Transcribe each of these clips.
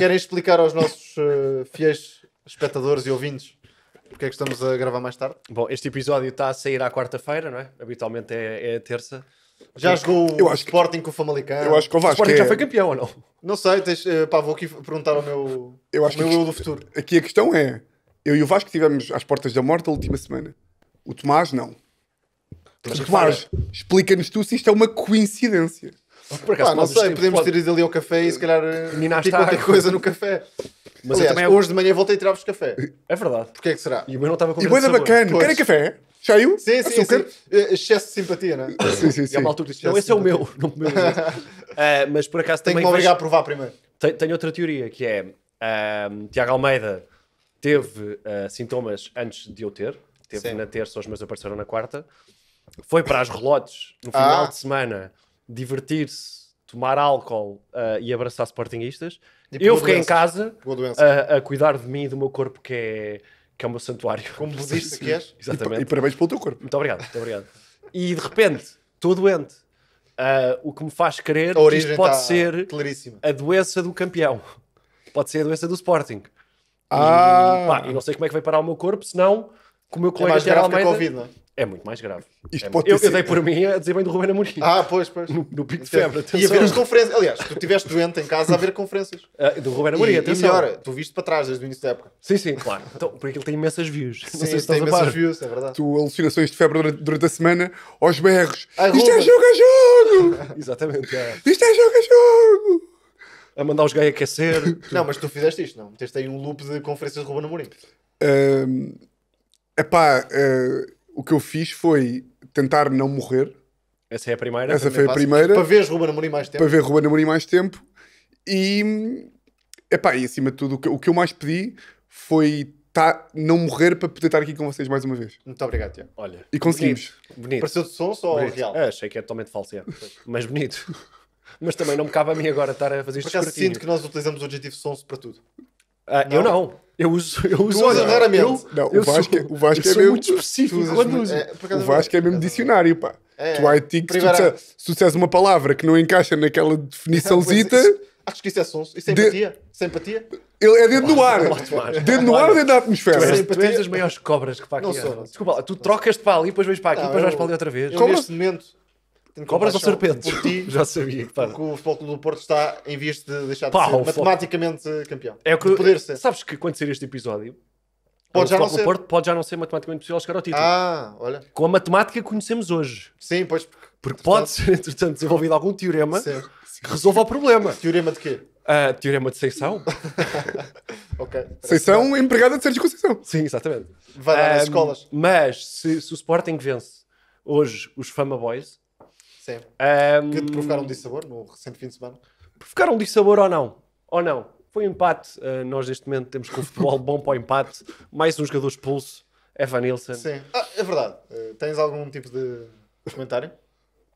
querem explicar aos nossos eh, fiéis espectadores e ouvintes porque é que estamos a gravar mais tarde? Bom, este episódio está a sair à quarta-feira, não é? Habitualmente é, é a terça. Já jogou Eu o acho que- Sporting com o Famalicão? Eu acho que o O Vasco Sporting é... já foi campeão ou não? Não sei, tens, eh, pá, vou aqui perguntar ao meu, Eu acho ao meu que- eu do futuro. Aqui a questão é: eu e o Vasco estivemos às portas da morte a última semana. O Tomás, não. Mas o Tomás, explica-nos tu se isto é uma coincidência. Por Pá, não podes sei, podemos pode- ter ido ali ao café e se calhar Minaste ter qualquer coisa no café. Mas Aliás, também- hoje de manhã voltei a tirar-vos café. É verdade. Porquê é que será? E o meu não estava com E boa bacana. Querem café? Cheio? Sim, sim, Açúcar? sim. Eh, Excesso de simpatia, não é? Sim, sim, E sim. há uma altura que disse, não, esse é o meu. Não comeu Ah, Mas por acaso Tenho que também me obrigar a provar primeiro. Tenho, tenho outra teoria que é ahm, Tiago Almeida teve ah, sintomas antes de eu ter, teve Sim. na terça, os meus apareceram na quarta, foi para as relotes no final Ah. de semana divertir-se, tomar álcool ah, e abraçar sportinguistas. E Eu fiquei em casa Boa doença. a, a cuidar de mim e do meu corpo, que é, que é o meu santuário. Como budista que és. Exatamente. E parabéns pelo teu corpo. Muito obrigado, muito obrigado. E de repente, estou doente. Ah, o que me faz crer A que isto pode ser claríssima. a doença do campeão. Pode ser a doença do Sporting. Ah, E, pá, e não sei como é que vai parar o meu corpo, senão, com o meu É colega mais que a Covid, não é? É muito mais grave. Isto É- pode eu, eu dei por mim a dizer bem do Ruben Amorim. Ah, pois, pois. No, no pico de febre, E a atenção. ver as conferências. Aliás, tu estiveste doente em casa a ver conferências. Ah, do Ruben Amorim, E, e atenção. melhor, tu viste para trás desde o início da época. Sim, sim, claro. Então, porque aquilo tem imensas views. Não Sim, sei se tem estás a imensas par. views, é verdade. tu alucinações de febre durante, durante a semana, aos berros. Ai, Isto é jogo a jogo! Exatamente. é. Isto é jogo a jogo! A mandar os gays aquecer. Não, mas tu fizeste isto, não? Meteste aí um loop de conferências de Ruben Amorim. Ahm, epá, ah, o que eu fiz foi tentar não morrer. Essa é a primeira. Essa foi a Fácil. primeira. Para veres Ruben Amorim mais tempo. para ver Ruben Amorim mais tempo e epá, e acima de tudo o que, o que eu mais pedi foi tá, não morrer para poder estar aqui com vocês mais uma vez Muito obrigado, Tiago. Olha. E conseguimos. Bonito. bonito. Pareceu de som ou Bonito. real? Ah, achei que é totalmente falso, é. mas bonito. Mas também não me cabe a mim agora estar a fazer Por isto acaso escrutínio. sinto que nós utilizamos o adjetivo sons para tudo. Ah, Eu não. Eu uso. Eu uso raramente. Eu, Não, o Vasco é- sou, o Vasco eu é mesmo- muito específico Tu usas quando uso. é, o Vasco é mesmo dicionário pá É, tu tu, primeira- disser- se tu disseres uma palavra que não encaixa naquela definiçãozita Acho que isso é sons. Isso é De- empatia. Isso é empatia? ele é dedo no ar dedo no ar ou na Tu atmosfera és, Sem tu és das maiores cobras que para aqui Não sou, não sou. Desculpa lá, tu trocas-te para ali, depois vais para aqui, Não, depois vais para ali outra vez. Eu neste momento Cobras ou serpentes? Por ti, Já sabia. pá. porque o Futebol Clube do Porto está em vias de deixar de Pá, ser matematicamente campeão. É o que de poder ser. Sabes que quando sair este episódio, Pode o já não Futebol Clube ser. Porto pode já não ser matematicamente possível chegar ao título. Ah, olha. Com a matemática que conhecemos hoje. Sim, pois. Porque pode ser, entretanto, desenvolvido algum teorema Sim. que resolva o problema. Teorema de quê? Ah, teorema de Seição? Ok. Seição empregada de Sérgio Conceição Sim, exatamente. Vai dar nas Ahm, escolas. Mas se, se o Sporting vence hoje os Fama Boys, Sim. ahm, Que te provocaram de sabor no recente fim de semana. ficaram de sabor ou não? Ou não? Foi um empate. Ah, nós neste momento temos com o futebol bom para o empate. Mais um jogador expulso. Evan Nilsson. Sim. Ah, é verdade. Eh, tens algum tipo de comentário?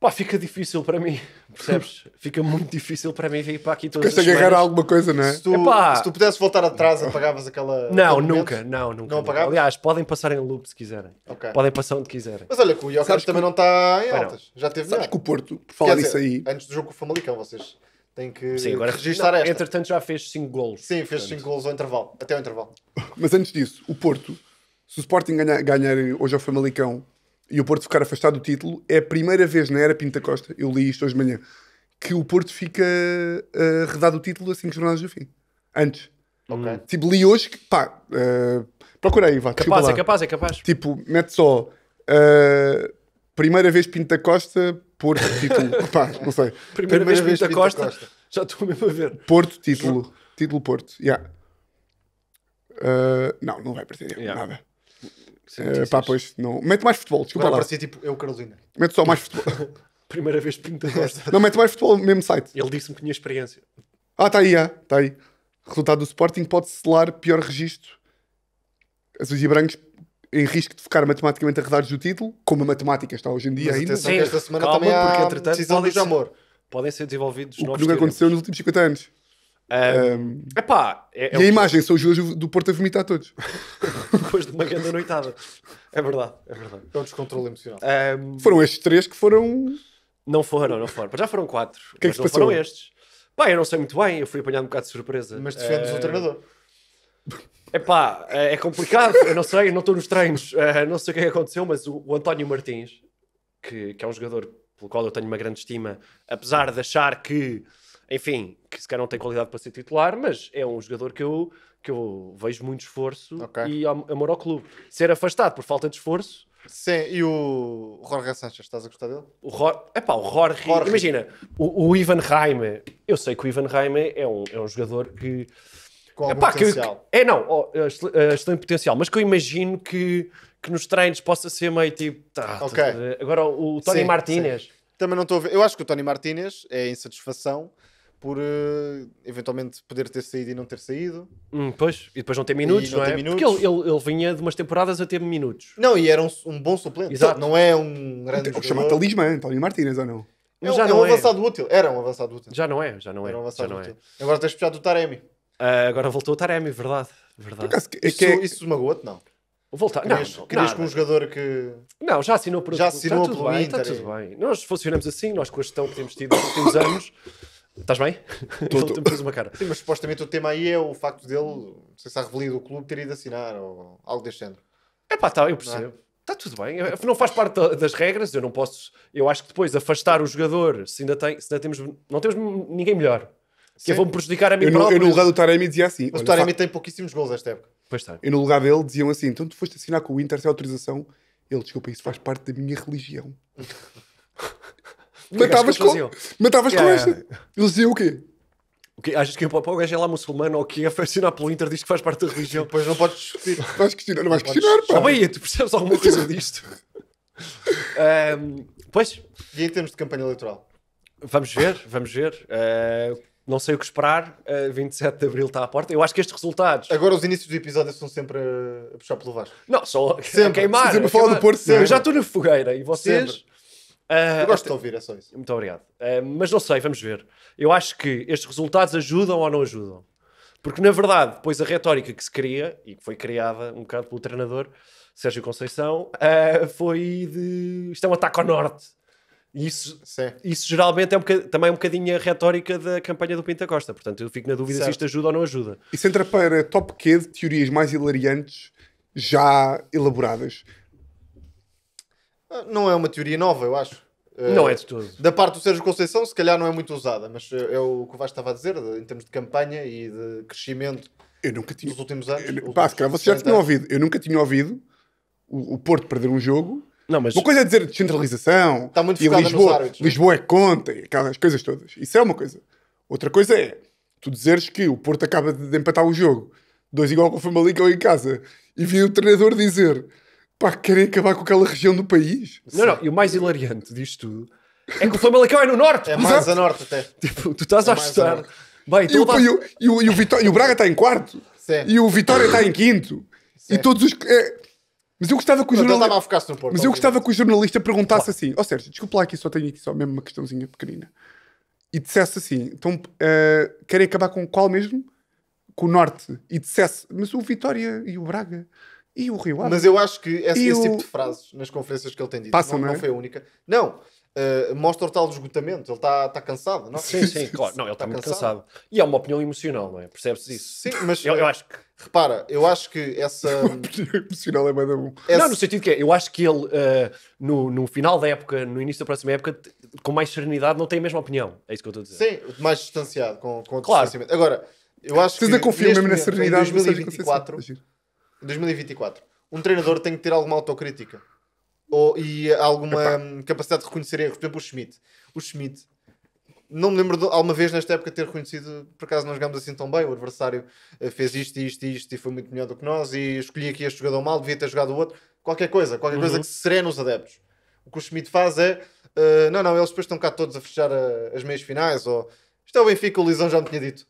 Pá, fica difícil para mim. Percebes? fica muito difícil para mim vir para aqui todas queres as agarrar semanas. alguma coisa não é Se tu, Epá. se tu pudesses voltar atrás, apagavas aquela. Não, aquele momento? nunca, não, nunca. Não nunca. apagavas? Aliás, podem passar em loop se quiserem. Ok. Podem passar onde quiserem. Mas olha que o Jokic Sabes também que- não está em não. altas. Já teve sabes melhor. que o Porto por Quer falar dizer, disso aí Antes do jogo com o Famalicão, vocês têm que Sim, agora registrar não, esta. Entretanto, já fez 5 golos. Sim, fez Portanto, 5 gols ao intervalo. Até ao intervalo. Mas antes disso, o Porto, se o Sporting ganhar, ganhar hoje ao Famalicão e o Porto ficar afastado do título, é a primeira vez na era Pinta Costa, eu li isto hoje de manhã, que o Porto fica uh, redado o título a 5 jornadas do fim. Antes. Ok. Tipo, li hoje que, pá, uh, procura aí, vá, Capaz, é capaz, é capaz. Tipo, mete só uh, primeira vez Pinta Costa, Porto, título. pá, não sei. Primeira, Primeira vez vez Pinta Pinta Costa. Costa. Já estou mesmo a ver. Porto, título. Título Porto, yeah. Uh, não, não vai perder Yeah. nada. Notícias. pá, pois, não. Mete mais futebol, desculpa Agora lá. parecia tipo eu, Carolina. Mete só mais futebol. Primeira vez Pinta Costa. Não, mete mais futebol no mesmo site. Ele disse-me que tinha experiência. Ah, está aí, está aí. Resultado do Sporting pode selar pior registro. Azuis e brancos em risco de ficar matematicamente arredados do título, como a matemática está hoje em dia Mas ainda. atenção Sim, que esta semana calma, também há porque, entretanto, decisão podem do ser- Jamor. Podem ser desenvolvidos O que novos nunca teoremas. aconteceu nos últimos 50 anos. Ahm, Epá, é, é e o a que- imagem são os jogadores do Porto a vomitar todos. depois de uma grande noitada. É verdade, é verdade. É um descontrole emocional. Ahm, Foram estes três que foram. não foram, não foram. Já foram quatro. que é mas que não se passou? foram estes. Pá, eu não sei muito bem, eu fui apanhado um bocado de surpresa. Mas defendes Eh, o treinador. Epá, é é complicado, eu não sei, eu não estou nos treinos, eh, não sei o que é que aconteceu, mas o, o António Martins, que, que é um jogador pelo qual eu tenho uma grande estima, apesar de achar que, enfim, que se calhar não tem qualidade para ser titular, mas é um jogador que eu, que eu vejo muito esforço Ok. e am- amor ao clube. Ser afastado por falta de esforço, Sim, e o Jorge Sanches, estás a gostar dele? o Ror, epá, o Jorge, Jorge. imagina, o, o Ivan Raime, eu sei que o Ivan Raime é um, é um jogador que Com Epá, que potencial. é, não, ó, é excel- é excelente potencial, mas que eu imagino que, que nos treinos possa ser meio tipo. Tá, Ok. tá, tá. Agora o, o Tony Sim, Martínez. Também não estou a ver. Eu acho que o Tony Martínez é insatisfação por eh, eventualmente poder ter saído e não ter saído. Hum, pois, e depois não tem minutos, não não, é? minutos. Porque ele, ele, ele vinha de umas temporadas a ter minutos. Não, e era um, um bom suplente. Exato. Não é um grande O que chama jogador. talismã, António Martínez, ou não? É, um- já é não um é. avançado útil. Era um avançado útil. Já não é, já não é. Era um já avançado não é. útil. Agora tens puxado do Taremi. Ah, agora voltou o Taremi, verdade. Por verdade. acaso, é Isso, é, isso magoa-te? Não. Voltar. Querias, não, querias que um jogador que. Não, já assinou por Já outro- assinou está tudo pelo bem, Inter Está tudo bem. Nós funcionamos assim, nós com a gestão que temos tido nos últimos anos. Estás bem? Tô, Ele tô. pôs uma cara. Sim, mas supostamente o tema aí é o facto dele, não sei se há revelia do clube, ter ido assinar ou algo deste género. É pá, tá, eu percebo. Está tudo bem. Não faz parte da- das regras. Eu não posso. Eu acho que depois afastar o jogador, se ainda, tem, se ainda temos. Não temos ninguém melhor. Que eu vou-me prejudicar a mim eu, no, próprio. eu no lugar do Taremi dizia assim. Mas olha, o Taremi tem pouquíssimos gols esta época. Pois está. Eu no lugar dele diziam assim: então tu foste assinar com o Inter sem autorização. Ele, desculpa, isso faz parte da minha religião. Matavas com, matavas com Yeah. esta. Eles diziam o quê? O que, achas que o gajo é lá muçulmano ou que é fascinar pelo Inter diz que faz parte da religião? Depois não podes discutir. Vais questionar, não vais questionar, pá. bem, tu percebes alguma coisa disto? Ahm, pois, E em termos de campanha eleitoral? vamos ver, vamos ver. Ah, não sei o que esperar. Ah, 27 de Abril está à porta. Eu acho que estes resultados... Agora os inícios do episódio são sempre a, a puxar pelo Vasco. Não, só Sempre, a queimar. sempre a falar queimar. do Porto, Eu sempre. já estou na fogueira e vocês... Sempre. Ah, Eu gosto de ouvir, é só isso. Muito obrigado. Eh, mas não sei, vamos ver. Eu acho que estes resultados ajudam ou não ajudam. Porque, na verdade, depois a retórica que se cria, e que foi criada um bocado pelo treinador Sérgio Conceição, eh, foi de. Isto é um ataque ao norte. E isso, Sim. isso geralmente é um boca- também um bocadinho a retórica da campanha do Pinta Costa. Portanto, eu fico na dúvida se Certo. isto ajuda ou não ajuda. Isso entra para top Q de teorias mais hilariantes já elaboradas. Não é uma teoria nova, eu acho. Não Eh, é de todo. Da parte do Sérgio Conceição, se calhar não é muito usada, mas eh, é o que o Vasco estava a dizer, de- em termos de campanha e de crescimento Eu nunca tinha. dos últimos anos. Eu, pá, se calhar vocês já 60 tinham anos. ouvido. Eu nunca tinha ouvido o, o Porto perder um jogo. Não, mas. Uma coisa é dizer descentralização. Está muito e Lisboa, árbitros, é? Lisboa é conta, e aquelas coisas todas. Isso é uma coisa. Outra coisa é tu dizeres que o Porto acaba de empatar o jogo, dois igual com o Famalicão em casa, e vi o treinador dizer pá, querem acabar com aquela região do país. Não, não. E o mais hilariante disto tudo é que o Famalicão é no norte. É mais a norte até. Tipo, tu estás É a norte. Bem, E então o, dá- e, o, e, o, e, o Vitó- e o Braga está em quarto, Sim. e o Vitória está em quinto, e Sim. todos os. é, mas eu gostava que o jornalista. Porto. Mas eu gostava que o jornalista perguntasse assim: Ó Sérgio, desculpa lá aqui, só tenho aqui só mesmo uma questãozinha pequenina. E dissesse assim: então eh, querem acabar com qual mesmo? Com o Norte. E dissesse: mas o Vitória e o Braga e o Rio Ave. Mas eu acho que esse, esse o- tipo de frases nas conferências que ele tem dito Passam, não, não é? não foi a única. Não, eh, mostra o tal esgotamento. Ele está tá cansado. Não? Sim, sim, claro. Não, ele está Tá muito cansado. cansado. E é uma opinião emocional, não é? Percebes isso? Sim, mas Eu, eu acho que. repara, eu acho que essa. emocional é bem da bom. essa- Não, no sentido que é, eu acho que ele, eh, no, no final da época, no início da próxima época, com mais serenidade, não tem a mesma opinião. É isso que eu estou a dizer. Sim, mais distanciado, com, com o Claro. distanciamento. Agora, eu acho Vocês que. ainda confiam neste mesmo na serenidade Em do Sérgio 2024, Conceição? Em 2024, um treinador tem que ter alguma autocrítica. Ou, e alguma capacidade de reconhecer erros. Por exemplo, o Schmidt. O Schmidt. Não me lembro de alguma vez nesta época ter reconhecido, por acaso não jogámos assim tão bem, o adversário eh, fez isto, isto e isto e foi muito melhor do que nós e escolhi aqui este jogador mal, devia ter jogado o outro. Qualquer coisa, qualquer coisa Uhum. que se serene os adeptos. O que o Schmidt faz é, eh, não, não, eles depois estão cá todos a fechar a- as meias finais, ou isto é o Benfica, o Lisão já me tinha dito.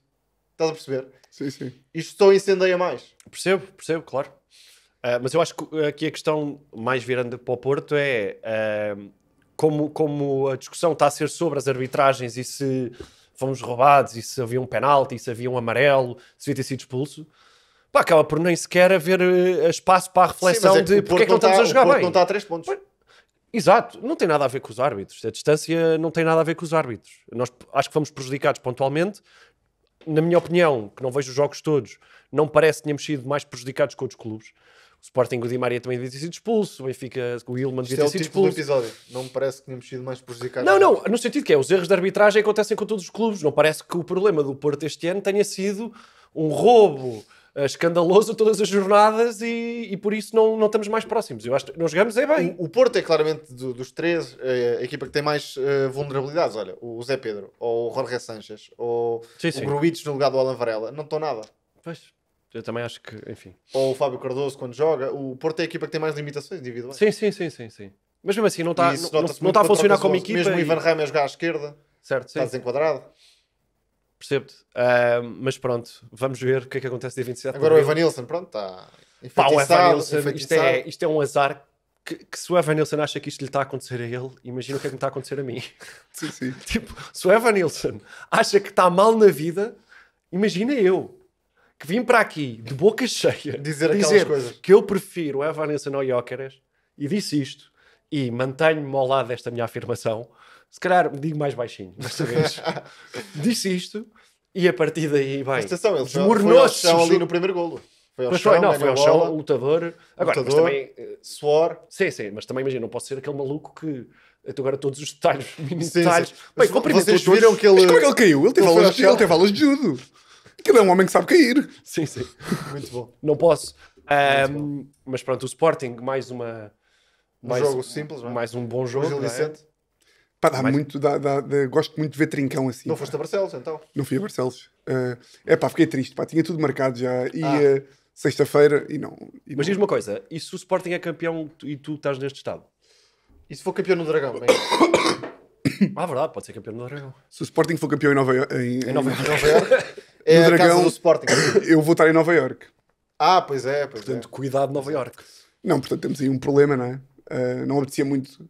Estás a perceber? Sim, sim. Isto só incendeia mais. Percebo, percebo, claro. Ah, mas eu acho que aqui a questão mais virando para o Porto é ah, como, como a discussão está a ser sobre as arbitragens e se fomos roubados e se havia um penalti, e se havia um amarelo, se devia ter sido expulso. Pá, acaba por nem sequer haver eh, espaço para a reflexão Sim, é de porque é que não estamos a está- jogar o Porto bem. não está a 3 pontos. Exato, não tem nada a ver com os árbitros. A distância não tem nada a ver com os árbitros. Nós acho que fomos prejudicados pontualmente. Na minha opinião, que não vejo os jogos todos, não parece que tenhamos sido mais prejudicados que outros clubes. O Sporting, o Di Maria também devia ter sido expulso, o Benfica, o Ilman devia é ter sido expulso. episódio. Não me parece que tínhamos sido mais prejudicados. Não, não, no sentido que é, os erros de arbitragem acontecem com todos os clubes. Não parece que o problema do Porto este ano tenha sido um roubo escandaloso todas as jornadas e, e por isso não, não estamos mais próximos. Eu acho que nós jogamos é bem. O, o Porto é claramente do- dos três eh, a equipa que tem mais eh, vulnerabilidades. Olha, o Zé Pedro, ou o Jorge Sanches, ou Sim, o sim. Gruites no lugar do Alan Varela. Não estão nada. Pois, eu também acho que, enfim. Ou o Fábio Cardoso quando joga. O Porto é a equipa que tem mais limitações individuais. Sim, sim, sim, sim, sim. Mas mesmo assim não está E não, não muito está a funcionar como o equipa. Mesmo o e- Ivan Raim a jogar à esquerda, Certo, sim, está desenquadrado. Percebo-te. Ah, mas pronto, vamos ver o que é que acontece dia 27 de Agora o. Evanilson, pronto, está Pá, o Evanilson, isto é, isto é um azar que, que se o Evanilson acha que isto lhe está a acontecer a ele, imagina o que é que me está a acontecer a mim. Sim, sim. Tipo, se o Evanilson acha que está mal na vida, imagina eu, que vim para aqui de boca cheia Dizer aquelas coisas. que eu prefiro o Evanilson ao Jóqueres e disse isto e mantenho-me ao lado desta minha afirmação. Se calhar digo mais baixinho, desta vez. disse isto e a partir daí, bem, Mas atenção, ele foi, foi ao desmoronou-se chão ali no primeiro golo. Foi ao Mas chão, foi, não, foi ao chão, bola, lutador. Agora, Lutador. também, eh, suor. sim, sim, mas também imagina, não posso ser aquele maluco que agora todos os detalhes, mini Sim, detalhes. sim. Bem, Mas cumprimentou vocês todos. viram que ele... Mas como é que ele caiu? Ele teve, Ele aulas, ele teve aulas de judo. Aquele é um homem que sabe cair. Sim, sim. Muito bom. Não posso. Ahm, mas pronto, o Sporting, mais uma. Um jogo simples, é? mais um bom jogo. Gil é? Pá, dá Mas- muito, dá, dá- dá- gosto muito de ver trincão assim. Não pá. foste a Barcelos, então? Não fui a Barcelos. Eh, é pá, fiquei triste. Pá, tinha tudo marcado já. E Ah. eh, sexta-feira e não. e Mas não. diz uma coisa: e se o Sporting é campeão e tu estás neste estado? E se for campeão no Dragão? Bem, Ah, verdade, pode ser campeão do Dragão. Se o Sporting for campeão em Nova York, em, Em Nova em- Iorque. Nova Iorque é No a Dragão. casa do Sporting. eu vou estar em Nova York. Ah, pois é, pois Portanto, é. cuidado, Nova Iorque. Não, portanto temos aí um problema, não é? Eh, não apetecia muito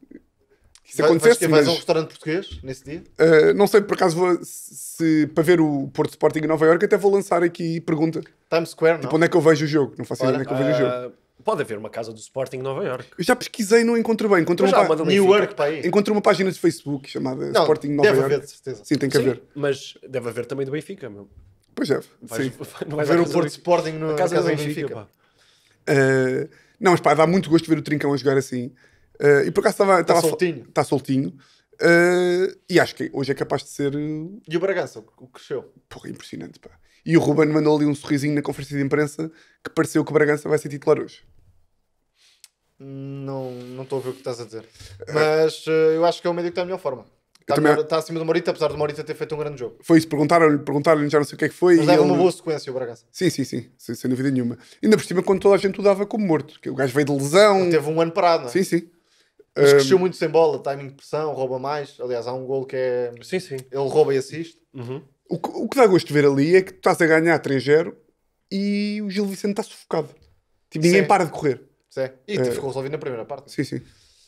isso Vai- vais, acontecesse, que vais a um restaurante português nesse dia? eh, não sei, por acaso, vou, se, para ver o Porto Sporting em Nova York, até vou lançar aqui pergunta. Times Square, não? Tipo, onde é que eu vejo o jogo? Não faço ideia onde é que eu vejo o jogo. Ah, pode haver uma casa do Sporting em Nova Iorque. Eu já pesquisei e não encontro bem. Encontrei Mas uma, uma New. York para aí. encontrei uma página de Facebook chamada Não, Sporting Nova deve York. haver, de certeza. Sim, tem que Sim, haver. mas deve haver também do Benfica, meu. Pois é, Vais, sim. não vais Ver o Porto do- Sporting na casa casa do do Benfica, Benfica. pá. Uh, não, mas pá, dá muito gosto ver o Trincão a jogar assim. Uh, e por acaso estava. Está a soltinho. Está soltinho. Uh, e acho que hoje é capaz de ser. uh, E o Bragança, o que cresceu? Porra, impressionante, pá. E o Ruben mandou ali um sorrisinho na conferência de imprensa que pareceu que o Bragança vai ser titular hoje. Não não estou a ver o que estás a dizer. Mas eh, eu acho que é o médio que está em melhor forma. Está, também- melhor- está acima do Morita, apesar do Morita ter feito um grande jogo. Foi isso, perguntaram-lhe, perguntaram já não sei o que é que foi. Mas e leva ele- uma boa sequência o Bragança. Sim, sim, sim, sem, sem dúvida nenhuma. Ainda por cima, quando toda a gente o dava como morto. Que o gajo veio de lesão. Teve um ano parado, não é? Sim, sim. Mas Um, cresceu muito sem bola, timing de pressão, rouba mais. Aliás, há um gol que é. Sim, sim. Ele rouba e assiste. Uhum. o, que, o que dá gosto de ver ali é que tu estás a ganhar 3-0 e o Gil Vicente está sufocado. Tipo, ninguém Sim. para de correr. Sim. E Eh, ficou resolvido na primeira parte. Sim, sim.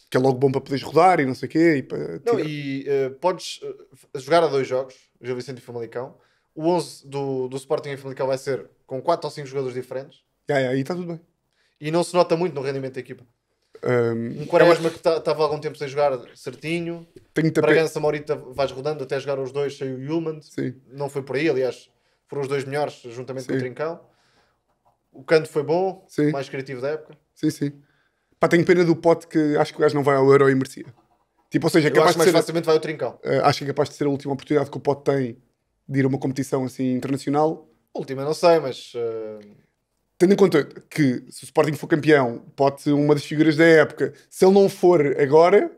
Que é logo bom para poderes rodar e não sei o quê. E para Não, e eh, podes f- jogar a dois jogos, Gil Vicente e Famalicão. O 11 do, do Sporting e Famalicão vai ser com 4 ou 5 jogadores diferentes. Ya, ya, aí está tudo bem. E não se nota muito no rendimento da equipa. Um, Quaresma que estava há algum tempo sem jogar certinho. tenho. Bragança, Morita, vais rodando até jogar os dois sem o Yulman. Sim. Não foi por aí, aliás, foram os dois melhores juntamente com Sim. o Trincão. O Canto foi bom, Sim. mais criativo da época. Sim, sim. Pá, tenho pena do pote que acho que o gajo não vai ao Euro e merecia. Tipo, ou seja, é capaz de mais ser, facilmente vai o Trincão. eh, acho que é capaz de ser a última oportunidade que o pote tem de ir a uma competição assim internacional. Última, não sei, mas eh, Tendo em conta que se o Sporting for campeão, pode ser uma das figuras da época. Se ele não for agora,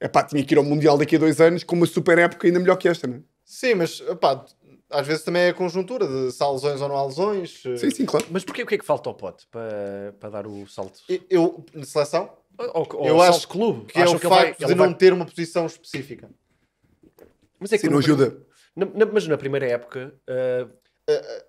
é pá, tinha que ir ao Mundial daqui a dois anos com uma super época ainda melhor que esta, não é? sim, mas opá, às vezes também é a conjuntura de se há lesões ou não há lesões. eh, Sim, sim, claro. Mas porquê o que é que falta ao pote para, para dar o salto? Eu, na seleção, Ou, ou Eu salto acho de clube? que é o vai- facto ele de vai- não ter uma posição específica. Mas é que Sim, não ajuda. na- na- mas na primeira época, ah,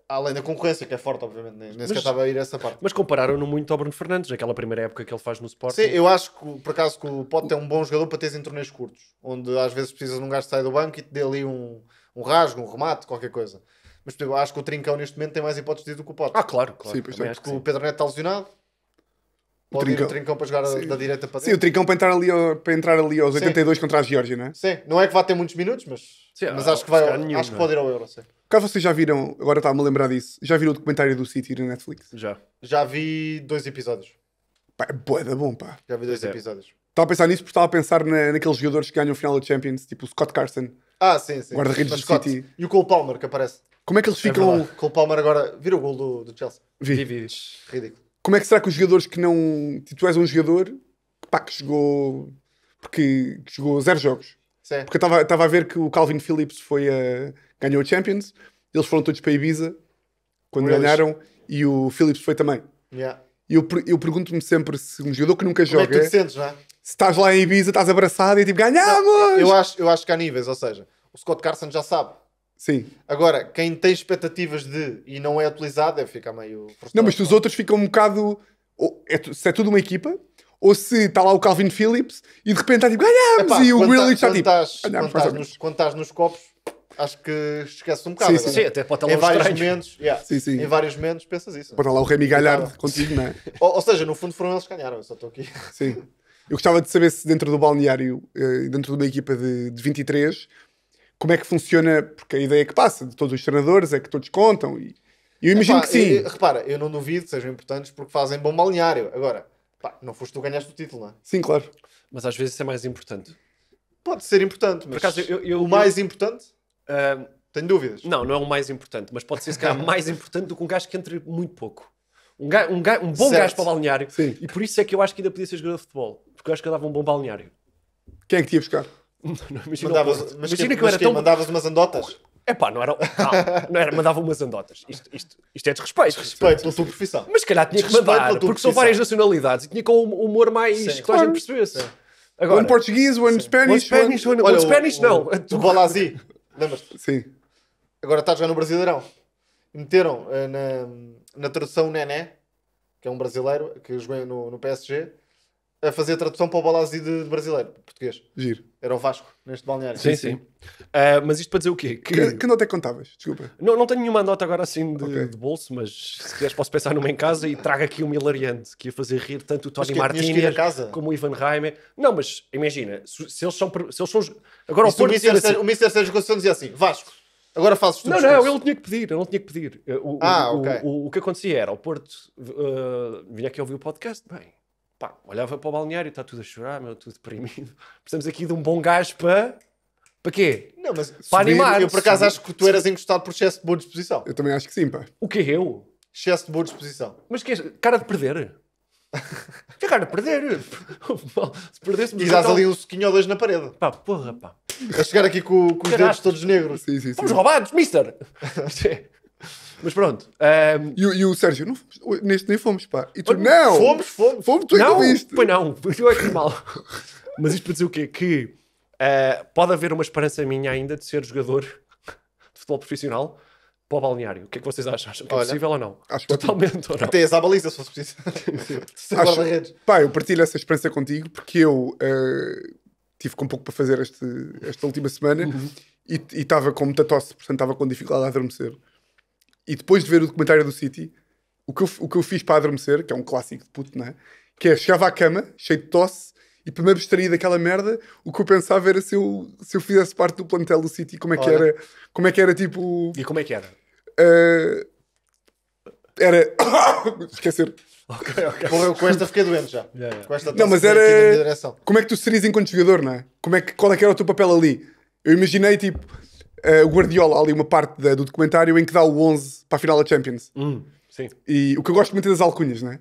Além da concorrência, que é forte, obviamente, nem, nem sequer Mas- estava a ir a essa parte. mas compararam-no muito ao Bruno Fernandes, naquela primeira época que ele faz no Sporting. Sim, eu acho que por acaso que o Pote é um bom jogador para teres em torneios curtos, onde às vezes precisas de um gajo que sai do banco e te dê ali um, um rasgo, um remate, qualquer coisa. Mas por exemplo, acho que o Trincão neste momento tem mais hipóteses de ir do que o Pote. Ah, claro, claro. Sim, é. acho que Porque o. Pedro Neto está lesionado, Pode ir Trincão. o Trincão para jogar a- Sim. da direita para Sim, o dentro. Trincão para entrar ali, ao- para entrar ali aos Sim. 82 contra a Geórgia, não é? Sim, não é que vá ter muitos minutos, mas, Sim, mas ah, acho que vai, nenhum, acho que não é? pode ir ao Euro. Sim. Caso vocês já viram, agora estava-me a lembrar disso, já viram o documentário do City na Netflix? Já. Já vi dois episódios. Pá, é bom, pá. Já vi dois é. episódios. Estava a pensar nisso porque estava a pensar na, naqueles jogadores que ganham o final da Champions, tipo o Scott Carson. Ah, sim, sim. Guarda-redes do Scott. City. E o Cole Palmer que aparece. Como é que eles É ficam... verdade. Cole Palmer agora vira o gol do, do Chelsea. Vi. Vi. Ridículo. Como é que será que os jogadores que não... Tipo, tu és um jogador que, pá, que jogou... Porque que jogou zero jogos. Sim. Porque eu estava- a ver que o Calvin Phillips foi a... ganhou a Champions. Eles foram todos para Ibiza quando ganharam. E o Phillips foi também. Yeah. E eu, eu pergunto-me sempre se um jogador que nunca Como é joga... que tu te sentes, não é? se estás lá em Ibiza, estás abraçado e tipo, ganhamos! Eu acho, eu acho que há níveis, ou seja, o Scott Carson já sabe. Sim. Agora, quem tem expectativas de e não é utilizado deve ficar meio frustrado. Não, mas os outros ficam um bocado. ou é se é tudo uma equipa, ou se está lá o Calvin Phillips e de repente está tipo, ganhamos! Epá, e o Grealish está tá- tipo, quando estás- ganhamos, quando estás nos- Quando estás nos copos, acho que esquece um bocado. Sim, agora. Sim, até pode estar lá Em vários estranho. momentos, yeah, Sim, sim. em vários momentos pensas isso. Bota lá o Remy Galhardo contigo, não é? Ou, ou seja, no fundo foram eles que ganharam, eu só estou aqui. Sim. Eu gostava de saber se dentro do balneário, eh, dentro de uma equipa de, de 23, como é que funciona, porque a ideia que passa de todos os treinadores é que todos contam e eu imagino Epá, que sim. repara, eu não duvido que sejam importantes porque fazem bom balneário. Agora, pá, não foste tu que ganhaste o título, não é? Sim, claro. Mas às vezes isso é mais importante. Pode ser importante, mas acaso, eu- eu- o mais importante, Ah, tenho dúvidas. não, não é o mais importante, mas pode ser se calhar mais importante do que um gajo que entre muito pouco. Um, ga- um, ga- um bom Certo. gajo para o balneário. Sim. E por isso é que eu acho que ainda podia ser jogador de futebol. Porque eu acho que eu dava um bom balneário. Quem é que te ia buscar? Não, imagina o Mandavas, mas imagina que, que eu era quê? tão. mandavas umas andotas? Epá, não era. Não, não era, mandava umas andotas. Isto, isto, isto é desrespeito. Respeito pela tua profissão. Mas se calhar tinha que mandar, porque são profissão. várias nacionalidades e tinha com um humor mais Sim. que toda a gente Claro. percebesse. Agora, One português, one one Spanish, Spanish, one... one, one o- Spanish, o, não. O, Balazzi, lembras-te? Sim. Agora está a jogar no Brasileirão. Meteram eh, na, na tradução o Nené, que é um brasileiro que jogou no, no PSG, a fazer a tradução para o Balazzi de, de brasileiro, português. Giro. Era o Vasco, neste balneário. Sim, sim. Ah, mas isto para dizer o quê? Que, Que, que nota é que contavas? Desculpa. não, não tenho nenhuma nota agora assim de, Ok. de bolso, mas se quiseres posso pensar numa em casa e trago aqui uma hilariante que ia fazer rir tanto o Tony Martínez casa? como o Ivan Reimer. Não, mas imagina, se, se eles são. Se eles são agora o o Porto Mister, dizer assim, Sérgio- o Mister Sérgio Conceição dizia assim, Vasco, agora fazes tu Não, o não, discurso." ele tinha que pedir, ele não tinha que pedir. O, o- Ah, o, ok. o, o que acontecia era, o Porto uh, vinha aqui ouvir o podcast, bem, pá, olhava para o balneário, está tudo a chorar, meu, tudo deprimido. Precisamos aqui de um bom gajo para... Para quê? Não, mas Para subir, animar, Eu por acaso subir. acho que tu eras encostado por excesso de boa disposição. Eu também acho que sim, pá. O que eu? Excesso de boa disposição. Mas que é? Cara de perder? Que é cara de perder? Se perdêssemos... E dás então- ali um soquinho ou dois na parede. Pá, porra, pá. A chegar aqui com, com os dedos todos negros. Sim, sim, sim. Fomos roubados, mister! Mas pronto. ahm, E, o- e o Sérgio, não fomos, neste nem fomos, pá. E tu, não! Fomos, fomos. Fomos, tu é que não, viste. pois não, eu é que mal. Mas isto para dizer o quê? Que eh, pode haver uma esperança minha ainda de ser jogador de futebol profissional para o balneário. O que é que vocês acham? Acham que é Olha, possível ou não? acho ótimo. Totalmente ou não? Até a baliza, se fosse preciso. Acho-. Pá, eu partilho essa esperança contigo porque eu eh, tive com pouco para fazer este, esta última semana Uhum. e e estava com muita tosse, portanto estava com dificuldade a adormecer. E depois de ver o documentário do City, o que eu, o que eu fiz para adormecer, que é um clássico de puto, não é? Que é, chegava à cama, cheio de tosse, e para me abstrair daquela merda, o que eu pensava era se eu, se eu fizesse parte do plantel do City, como é que Olha. era, como é que era tipo... E como é que era? eh, era... Esquecer. Ok, ok. Eu com esta fiquei doente já. Yeah, yeah. Com esta Não, mas era- como é que tu serias enquanto jogador, não é? Como é que, qual é que era o teu papel ali? Eu imaginei, tipo, o Guardiola, ali uma parte da- do documentário em que dá o 11 para a final da Champions. Hum, sim. E o que eu gosto muito é das alcunhas, não é?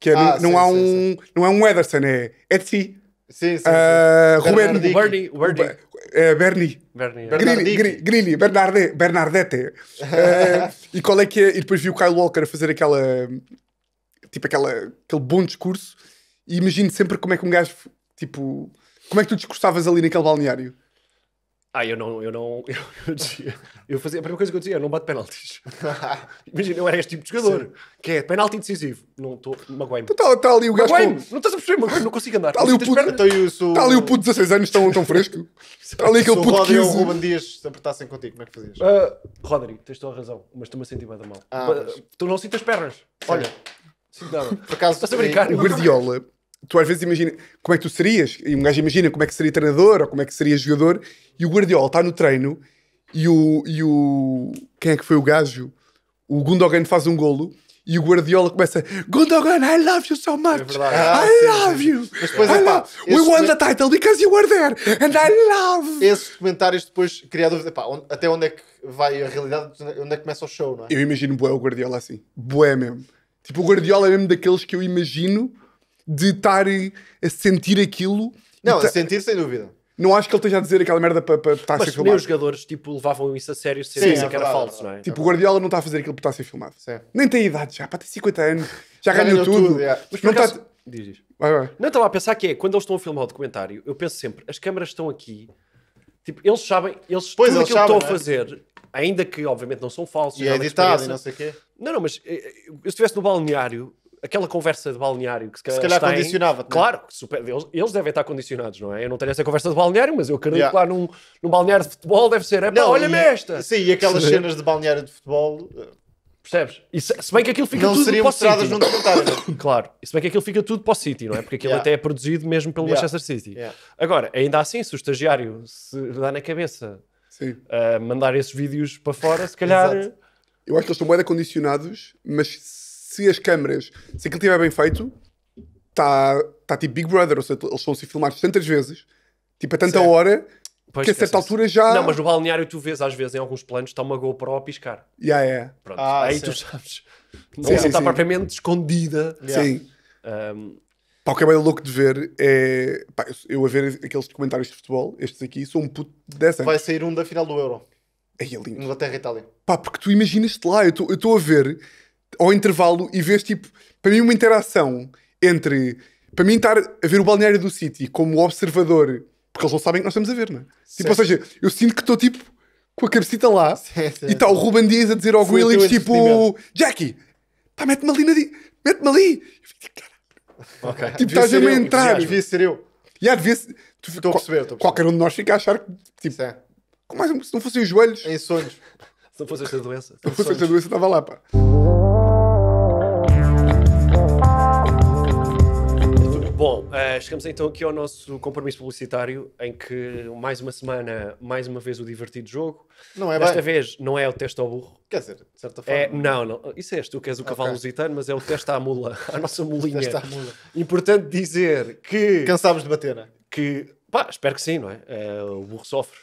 Que é, Ah, não, não sim, há sim, um, não é um Ederson, é Etsy, Sim, sim. uh, sim. Ruben. O Bernie, o Bernie. eh, Bernie, Bernie, é. Bernie. Grilli, Grilli, Bernarde, Bernardete. Eh, e qual é que é? E depois vi o Kyle Walker a fazer aquela, tipo, aquela, aquele bom discurso. E imagino sempre como é que um gajo, tipo, como é que tu discurstavas ali naquele balneário? Ah, eu não, eu não, eu, eu dizia, eu fazia, a primeira coisa que eu dizia, eu não bato penaltis. Imagina, eu era este tipo de jogador, que é penalti decisivo. Não estou, magoei-me. Está tá ali o gajo com... não estás a perceber, magoei-me, não consigo andar. Tá ali o puto- pernas? Então, e o- se o- Está ali o puto de 16 anos tão, tão fresco. Está ali se aquele o puto Rodri ou o 15. Ruben Dias se apertassem contigo, como é que fazias? Rodri, tens toda a razão, mas estou-me a sentir bem da mal. Ah, pois. tu não sinto as pernas. Olha, Não. Por acaso, Estás a brincar? O Guardiola, tu às vezes imagina como é que tu serias, e um gajo imagina como é que seria treinador ou como é que seria jogador, e o Guardiola está no treino e o, e o. Quem é que foi o gajo? O Gundogan faz um golo. E o Guardiola começa Gundogan, I love you so much. É verdade. Ah, I sim, love sim. you. Mas depois, I epá, love- We won document- the title because you were there. And I love. Esses comentários depois criam dúvida. Epá, onde- até onde é que vai a realidade? Onde é que começa o show, não é? Eu imagino bué o Guardiola assim. Bué mesmo. Tipo, o Guardiola é mesmo daqueles que eu imagino de estar a sentir aquilo. Não, ta- a sentir sem dúvida. Não acho que ele esteja a dizer aquela merda para estar a ser Mas nem filmado. os jogadores tipo, levavam isso a sério sem Sim, é que era verdade, falso, é não é? Tipo, o Guardiola não está a fazer aquilo para estar a ser filmado. Sim. Nem tem idade já, pá, tem 50 anos. Já, Já ganhou ganhou tudo. tudo, é. Mas não por acaso- tá- Diz, diz. Vai, vai. Não, estava a pensar que é, quando eles estão a filmar o documentário, eu penso sempre, as câmaras estão aqui, tipo, eles sabem, eles, Pois, tudo eles aquilo que estão a fazer, ainda que obviamente não são falsos, E é editado e não sei o quê. Não, não, mas eh, eh, eu se estivesse no balneário, aquela conversa de balneário que se calhar, Se calhar condicionava-te, não é? Claro, que super- eles, eles devem estar condicionados, não é? Eu não tenho essa conversa de balneário, mas eu acredito Yeah. que lá num, num balneário de futebol deve ser, é pá, olha-me esta! Sim, e aquelas cenas de balneário de futebol eh, Percebes? E se, se bem que aquilo fica não tudo seriam para o City. num documentário. não é? Claro, e se bem que aquilo fica tudo para o City, não é? Porque aquilo Yeah. até é produzido mesmo pelo Yeah. Manchester City. Yeah. Agora, ainda assim, se o estagiário se dá na cabeça Sim. a mandar esses vídeos para fora, se calhar. Exato. Eu acho que eles estão bem condicionados, mas se as câmaras, se aquilo estiver bem feito, está tá tipo Big Brother, ou seja, eles estão a ser filmados tantas vezes, tipo a tanta Sim. hora, Pois, que a certa altura já. Não, mas no balneário tu vês às vezes em alguns planos está uma GoPro a piscar. Yeah, yeah. Pronto, Ah, aí sim. tu sabes. Não está propriamente escondida. Yeah. Sim. Pá, o que é bem louco de ver é. Pá, eu- a ver aqueles documentários de futebol, estes aqui, sou um puto de 10 anos. Vai sair um da final do Euro. Ai, é lindo. Inglaterra e Itália. Pá, porque tu imaginas-te lá, eu estou a ver ao intervalo e vês tipo, para mim, uma interação entre. Para mim, estar a ver o balneário do City como observador, porque eles não sabem que nós estamos a ver, não é? Tipo, ou seja, eu sinto que estou tipo com a cabecita lá Sim, sim. e está o Ruben Dias a dizer ao Grealish tipo. Jackie, pá, mete-me ali, na di- mete-me ali. Eu fico, tipo, cara, Ok. Tipo, Devia estás a ser me eu, entrar. Devia ser eu. e às vezes, tu, Estou a perceber, estou qualquer um de nós fica a achar que, tipo, como mais, se não fossem os joelhos, Em sonhos. se não fosse esta doença. se não fosse esta doença, estava lá, pá. Bom, eh, chegamos então aqui ao nosso compromisso publicitário, em que mais uma semana, mais uma vez o divertido jogo. Não é Desta bem. vez não é o teste ao burro. Quer dizer, de certa forma. É, não, não. Isso és tu que és o cavalo lusitano, mas é o teste à mula, à nossa mulinha. Teste à mula. Importante dizer que, Cansámos de bater, não é? que pá, espero que sim, não é? Eh, o burro sofre.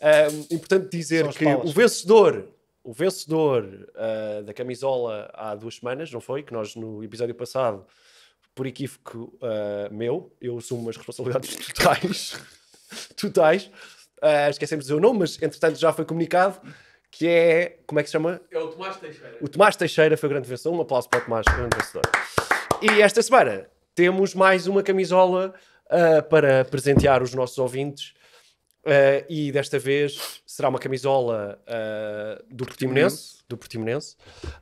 Ahm, importante dizer que palas. o vencedor, o vencedor ah, da camisola há duas semanas, não foi? Que nós no episódio passado, por equívoco ah, meu, eu assumo as responsabilidades totais, totais. Ah, esquecemos de dizer o nome, mas entretanto já foi comunicado que é, como é que se chama? É o Tomás Teixeira. O Tomás Teixeira foi o grande vencedor. Um aplauso para o Tomás, grande vencedor. E esta semana temos mais uma camisola ah, para presentear os nossos ouvintes. Ah, e desta vez será uma camisola ah, do Portimonense, do Portimonense,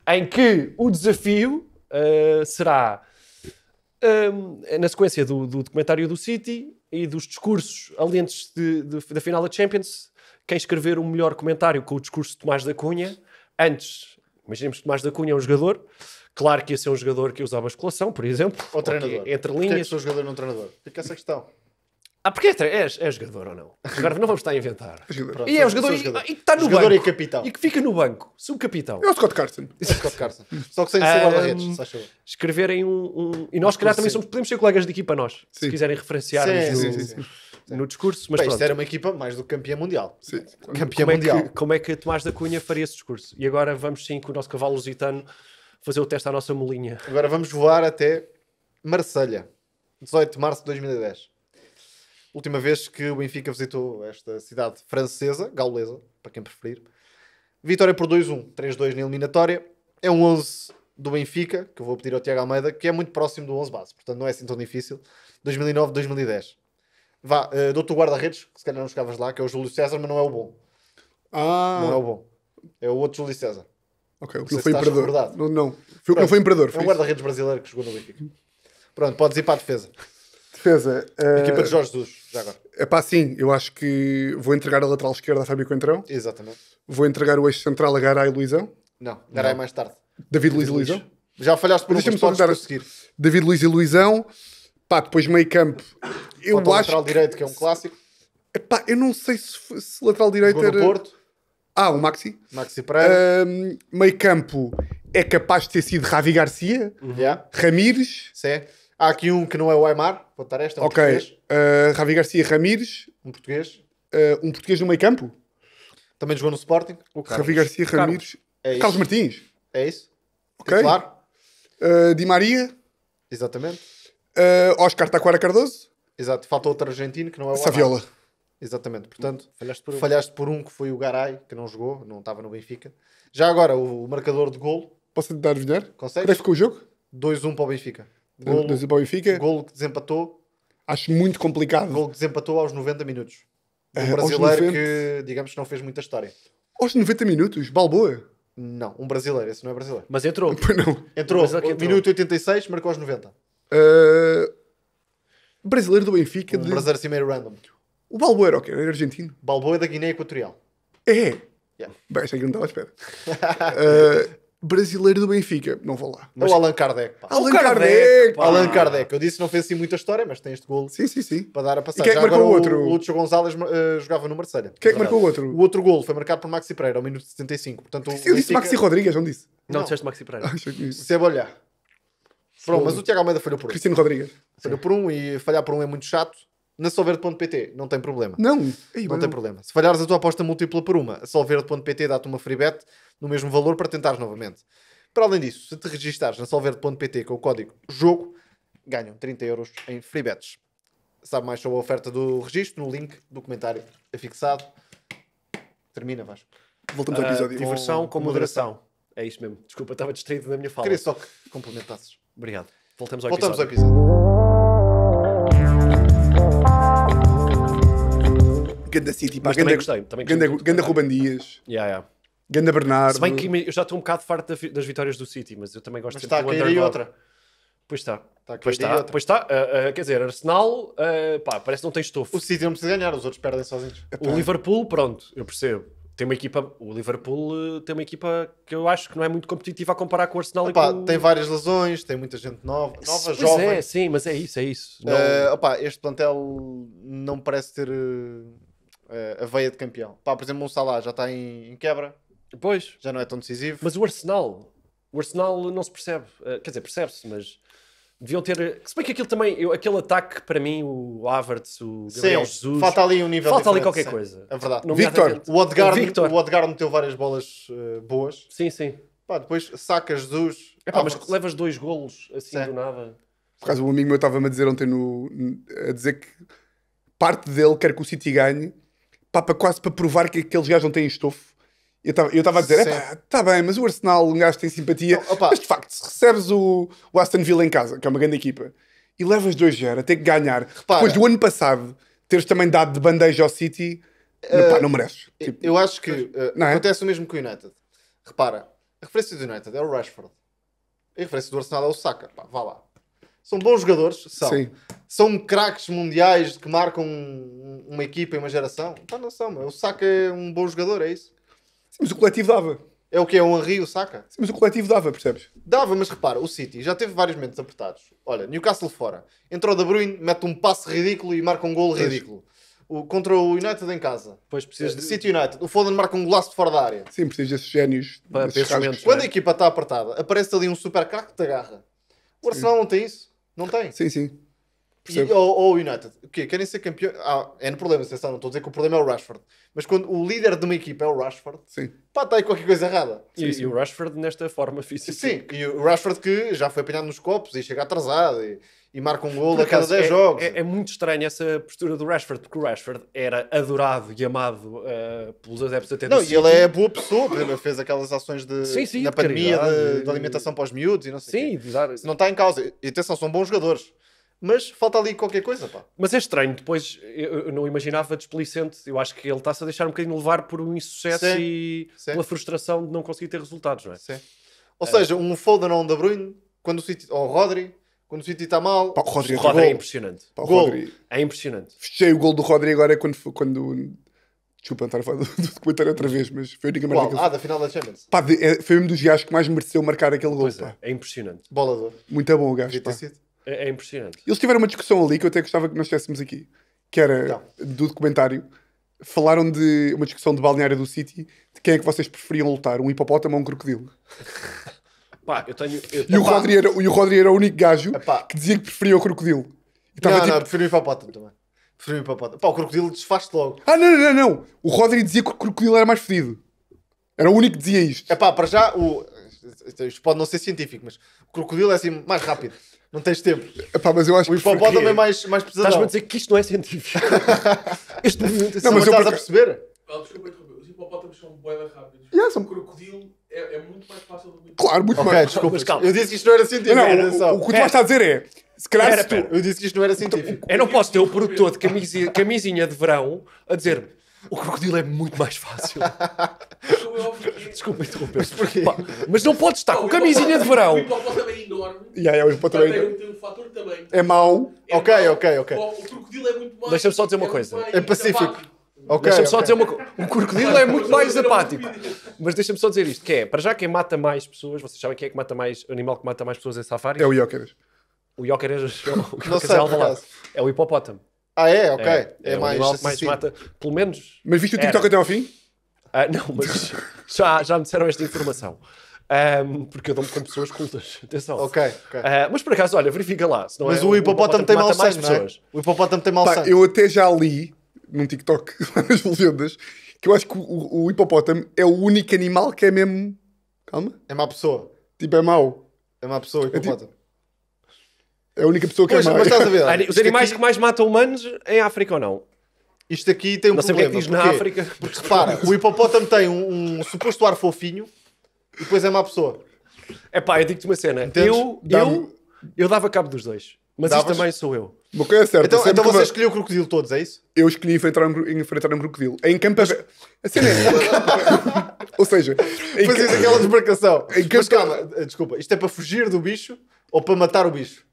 em que o desafio ah, será na sequência do, do documentário do City e dos discursos ali antes de- de- da final da Champions, quem escrever o melhor comentário com o discurso de Tomás da Cunha, antes, imaginemos que Tomás da Cunha é um jogador, claro que ia ser um jogador que usava basculação, por exemplo, Ou treinador. que, entre Porquê é que linhas. sou jogador não treinador? Fica essa questão. Ah, porque é, és, és jogador ou não? Agora não vamos estar a inventar. Pronto, E é um jogador, sou e, e que está no Jogador banco. e capitão. E que fica no banco, subcapitão. É o Scott Carson. Scott Carson. Só que sem ser guarda-redes, se favor. Escreverem um, um- E nós, se calhar, também somos, podemos ser colegas de equipa nós, se Sim. quiserem referenciar-nos Sim, no, sim, sim, sim. no discurso. Mas Bem, pronto. isto era uma equipa mais do que campeã mundial. Sim. Campeã como, é mundial. que, como é que Tomás da Cunha faria esse discurso? E agora vamos sim com o nosso cavalo lusitano fazer o teste à nossa molinha. Agora vamos voar até Marselha, 18 de março de 2010. Última vez que o Benfica visitou esta cidade francesa, gaulesa, para quem preferir. Vitória por 2-1, 3-2 na eliminatória. É um 11 do Benfica, que eu vou pedir ao Tiago Almeida, que é muito próximo do 11 base, portanto não é assim tão difícil. 2009-2010. Vá, uh, dou-te o guarda-redes, que se calhar não chegavas lá, que é o Júlio César, mas não é o bom. Ah, Não é o bom. É o outro Júlio César. ok. Ele se foi imperador. Não, não. Foi, Pronto, ele foi imperador. É Foi um isso. guarda-redes brasileiro que jogou no Benfica. Pronto, podes ir para a defesa. Defesa. eh, Equipa de Jorge Jesus, já agora. É pá, sim. Eu acho que vou entregar a lateral esquerda a Fábio Coentrão. Exatamente. Vou entregar o eixo central a Garay e Luizão. Não, Garay mais tarde. David Luiz e Luiz. Luizão. Já falhaste por um, deixa-me só dar- prosseguir. David Luiz e Luizão. Pá, depois meio campo. Eu Falta o acho. lateral direito, que é um clássico. Epá, eu não sei se, se lateral direito era. Porto, Ah, o Maxi. Maxi Pereira. Ahm, meio campo é capaz de ter sido Ravi Garcia, Yeah, Ramires. sim. Há aqui um que não é o Aymar, vou dar esta, é um ok. português. ah, Ravi Garcia, Ramires. Um português. ah, um português no meio campo. Também jogou no Sporting. O Carlos. Ravi Garcia, Carlos. Ramires. É isso. Carlos Martins. É isso. Ok. Titular. ah, Di Maria. Exatamente. ah, Oscar Taquara Cardoso. Exato. Falta outro argentino que não é o Aymar. Saviola. Exatamente. Portanto, Falhaste por um. falhaste por um que foi o Garay, que não jogou, não estava no Benfica. Já agora, o marcador de golo, Posso tentar adivinhar? Quando é que consegues? ficou o jogo? 2-1 para o Benfica. Golo, Dois para o Benfica. golo que desempatou, Acho muito complicado. golo que desempatou aos 90 minutos. Um Ah, aos brasileiro 90? que, digamos que não fez muita história. Aos 90 minutos, Balboa. Não, um brasileiro, esse não é brasileiro. Mas entrou. Não. Entrou, Mas é entrou. minuto 86, marcou aos 90. Ah, brasileiro do Benfica. Um de- brasileiro assim meio random. O Balboa era o quê? Era argentino? Balboa da Guiné Equatorial. É. Yeah. Bem, achei que não estava à espera. Ah, brasileiro do Benfica. Não vou lá. É o Allan Kardec. pá. Allan Kardec, Kardec. pá. Allan Kardec. Eu disse que não fez assim muita história, mas tem este golo Sim, sim, sim. para dar a passagem. quem é que Já marcou agora o outro? O Lúcio Gonzalez eh, jogava no Marselha. Quem é que marcou o outro? O outro golo foi marcado por Maxi Pereira ao minuto 75. Portanto, o Eu disse Benfica- Maxi Rodrigues, não disse? Não, Não. disseste Maxi Pereira. Disse. Cebolha. Pronto, mas o Tiago Almeida falhou por um. Cristiano Rodrigues. Falhou por um e falhar por um é muito chato. Na solverde.pt não tem problema. Não. Ei, Não tem problema. Se falhares a tua aposta múltipla por uma, a solverde.pt dá-te uma free bet no mesmo valor para tentares novamente. Para além disso, se te registares na solverde.pt com o código JOGO, ganham 30 euros em free bets. Sabe mais sobre a oferta do registro no link do comentário afixado. Termina, Vasco. Voltamos ao Ah, episódio. diversão Com com moderação. É isso mesmo. Desculpa, estava distraído na minha fala. Queria só que complementasses. Obrigado. Voltamos ao Voltamos ao episódio. Ganda City, pá. Mas também Ganda, gostei. Também gostei Ganda, muito. Ganda Ruben Dias. Yeah, yeah. Ganda Bernardo. Se bem que eu já estou um bocado farto das vitórias do City, mas eu também gosto Mas sempre está a cair aí outra. Pois está. Está a cair Pois aí está. outra. Pois está. Ah, ah, quer dizer, Arsenal, ah, pá, parece que não tem estofo. O City não precisa ganhar, os outros perdem sozinhos. O Liverpool, pronto, eu percebo. Tem uma equipa, o Liverpool tem uma equipa que eu acho que não é muito competitiva a comparar com o Arsenal Opa, e com... tem várias lesões, tem muita gente nova, nova Pois jovem. é, sim, mas é isso, é isso. Não- opa, este plantel não parece ter a veia de campeão. Pá, por exemplo, o Salah já está em, em quebra, Pois, já não é tão decisivo. mas o Arsenal, o Arsenal não se percebe, Eh, quer dizer, percebe-se, mas deviam ter, se bem que aquilo também, eu- aquele ataque para mim, o Havertz, o Gabriel Sim, Jesus, falta ali um nível falta ali qualquer sim. coisa. É verdade. Nomeadamente- O Odegaard, O Victor. o Odegaard meteu várias bolas eh, boas. Sim, sim. Pá, depois saca Jesus. Epá, mas levas dois golos assim Sim. do nada. Por causa, um amigo meu estava-me a dizer ontem no, a dizer que parte dele quer que o City ganhe pá, para quase para provar que aqueles gajos não têm estofo. Eu estava a dizer, está bem, mas o Arsenal, um gajo tem simpatia. Opa. mas de facto, se recebes o, o Aston Villa em casa, que é uma grande equipa, e levas 2-0 a ter que ganhar, depois do ano passado teres também dado de bandeja ao City, não, pá, não mereces. Eu- Tipo, Eu acho que eh, Não é? acontece o mesmo com o United. Repara, a referência do United é o Rashford. A referência do Arsenal é o Saka. Pá, vá lá. São bons jogadores? São. Sim. São craques mundiais que marcam um- uma equipa e uma geração? Pá, não são. O Saka é um bom jogador, é isso? sim, mas o coletivo dava. É o que é o Henry, o Saka? Sim, mas o coletivo dava, percebes? Dava, mas repara, o City já teve vários momentos apertados. Olha, Newcastle fora. Entrou De Bruyne, mete um passe ridículo e marca um gol Pois. ridículo. O, contra o United em casa. Depois precisas de... City United. O Foden marca um golaço de fora da área. Sim, precisas desses génios. Para- desses. Quando não a é? equipa está apertada, aparece ali um super craque que te agarra. O Arsenal não tem isso. Não tem. Sim, sim. E, ou, ou o United. O quê? Querem ser campeão? Ah, é no problema, atenção, não estou a dizer que o problema é o Rashford. Mas quando o líder de uma equipa é o Rashford, Sim. pá, está aí qualquer coisa errada. E, e o Rashford nesta forma física. Sim, e o Rashford que já foi apanhado nos copos e chega atrasado e, e marca um gol a cada acaso, 10 é, jogos. É, é muito estranha essa postura do Rashford, porque o Rashford era adorado e amado eh, pelos adeptos até Não, e ele é boa pessoa, por fez aquelas ações de, Sim, sim, na de pandemia caridade. de, de alimentação para os miúdos e não sei Sim, quê. Isso não está em causa. E atenção, são bons jogadores. Mas falta ali qualquer coisa, pá. mas é estranho. Depois eu, eu não imaginava desplicente. Eu acho que ele está-se a deixar um bocadinho levar por um insucesso Sim, e pela frustração de não conseguir ter resultados, não é? Sim. Ou seja, um Foden ou um De Bruyne, quando o City, ou o Rodri, quando o City está mal, Pá, o Rodri, O Rodri é Gol. impressionante. pá, o Gol. Rodri. É impressionante. Fechei o gol do Rodri agora quando, foi- quando Desculpa estar a falar do, do documentário outra vez, mas foi a única merda que ele Ah, da final da Champions. Pá, de- é- foi um dos gajos que mais mereceu marcar aquele gol. Pois Pá. é, é impressionante. Bola de ouro. Muito bom o gajo. Pá. É, é impressionante. Eles tiveram uma discussão ali que eu até gostava que nós estivéssemos aqui, que era Então. do documentário. Falaram de uma discussão de balneário do City de quem é que vocês preferiam lutar, um hipopótamo ou um crocodilo. Pá, eu tenho. eu- E o, Epá. Rodri era, e o Rodri era o único gajo Epá. que dizia que preferia o crocodilo. E Não, estava tipo, não, prefiro o hipopótamo também. Prefiro o hipopótamo. Pá, o crocodilo desfaz-te logo. ah, não, não, não, não. O Rodri dizia que o crocodilo era mais fedido. Era o único que dizia isto. É pá, para já, o... isto pode não ser científico, mas o crocodilo é assim mais rápido. Não tens tempo. Epá, mas eu acho O hipopótamo Porquê? é mais, mais Estás-me pesadão. a dizer que isto não é científico. este movimento é Não, Não, mas eu estás por a perceber? Desculpa hipopótamos são boeda rápidos. Yeah, são- O crocodilo é, é muito mais fácil do que o Claro, muito Ok, mais. desculpa. Mas calma. Eu disse que isto não era científico. Não, não, o, o que tu estás a dizer é, se calhar Pera, se tu- pera. Eu disse que isto não era científico. Eu não posso ter o produtor de camisi- camisinha de verão a dizer o crocodilo é muito mais fácil. Desculpa interromper. Pá, Mas não podes estar com camisinha de verão. O hipopótamo é enorme. Yeah, yeah, o hipopótamo é- um- tem um fator também. é mau. É Ok, mau. ok, ok. O, crocodilo é muito mais. Deixa-me só dizer uma é coisa. É pacífico. Apático. Ok, Deixa-me só ok. dizer uma coisa. O crocodilo é muito mais apático. Mas deixa-me só dizer isto: que é, para já quem mata mais pessoas, vocês sabem quem é que mata mais, o animal que mata mais pessoas em safaris? É o Jóqueres. O Joker é, o Joker sei, é. É o hipopótamo. Ah, é? Ok. É, é o mais animal que mais mata, pelo menos. Mas viste o Era. TikTok até ao fim? Ah, não, mas já, já me disseram esta informação. Ahm, porque eu dou-me com pessoas cultas. Atenção. Ok, ok. Ah, mas por acaso, olha, verifica lá. Mas é o hipopótamo tem mais sangue, é? pessoas. O hipopótamo tem Pá, sangue. eu até já li num TikTok lá nas legendas que eu acho que o, o- o hipopótamo é o único animal que é mesmo. Calma. É má pessoa. Tipo, é mau. É má pessoa o hipopótamo. É a única pessoa que Pois, é mau. mas estás a ver? Os animais aqui- que mais matam humanos em África ou não? Isto aqui tem um Não sei o que é problema. que diz na? África. Porque repara, o hipopótamo tem um, um suposto ar fofinho e depois é má pessoa. É pá, eu digo-te uma cena. Entendes? Eu, eu, eu dava cabo dos dois. Mas Davas? isto também sou eu. Uma coisa é certa. Então, sempre então que você escolheu o crocodilo todos, é isso? Eu escolhi enfrentar um, cro- enfrentar um crocodilo. Em campo aberto. A cena é. Ou seja, em Fazias ca- aquela desmarcação. Em Mas campo- calma, eh, desculpa. Isto é para fugir do bicho ou para matar o bicho?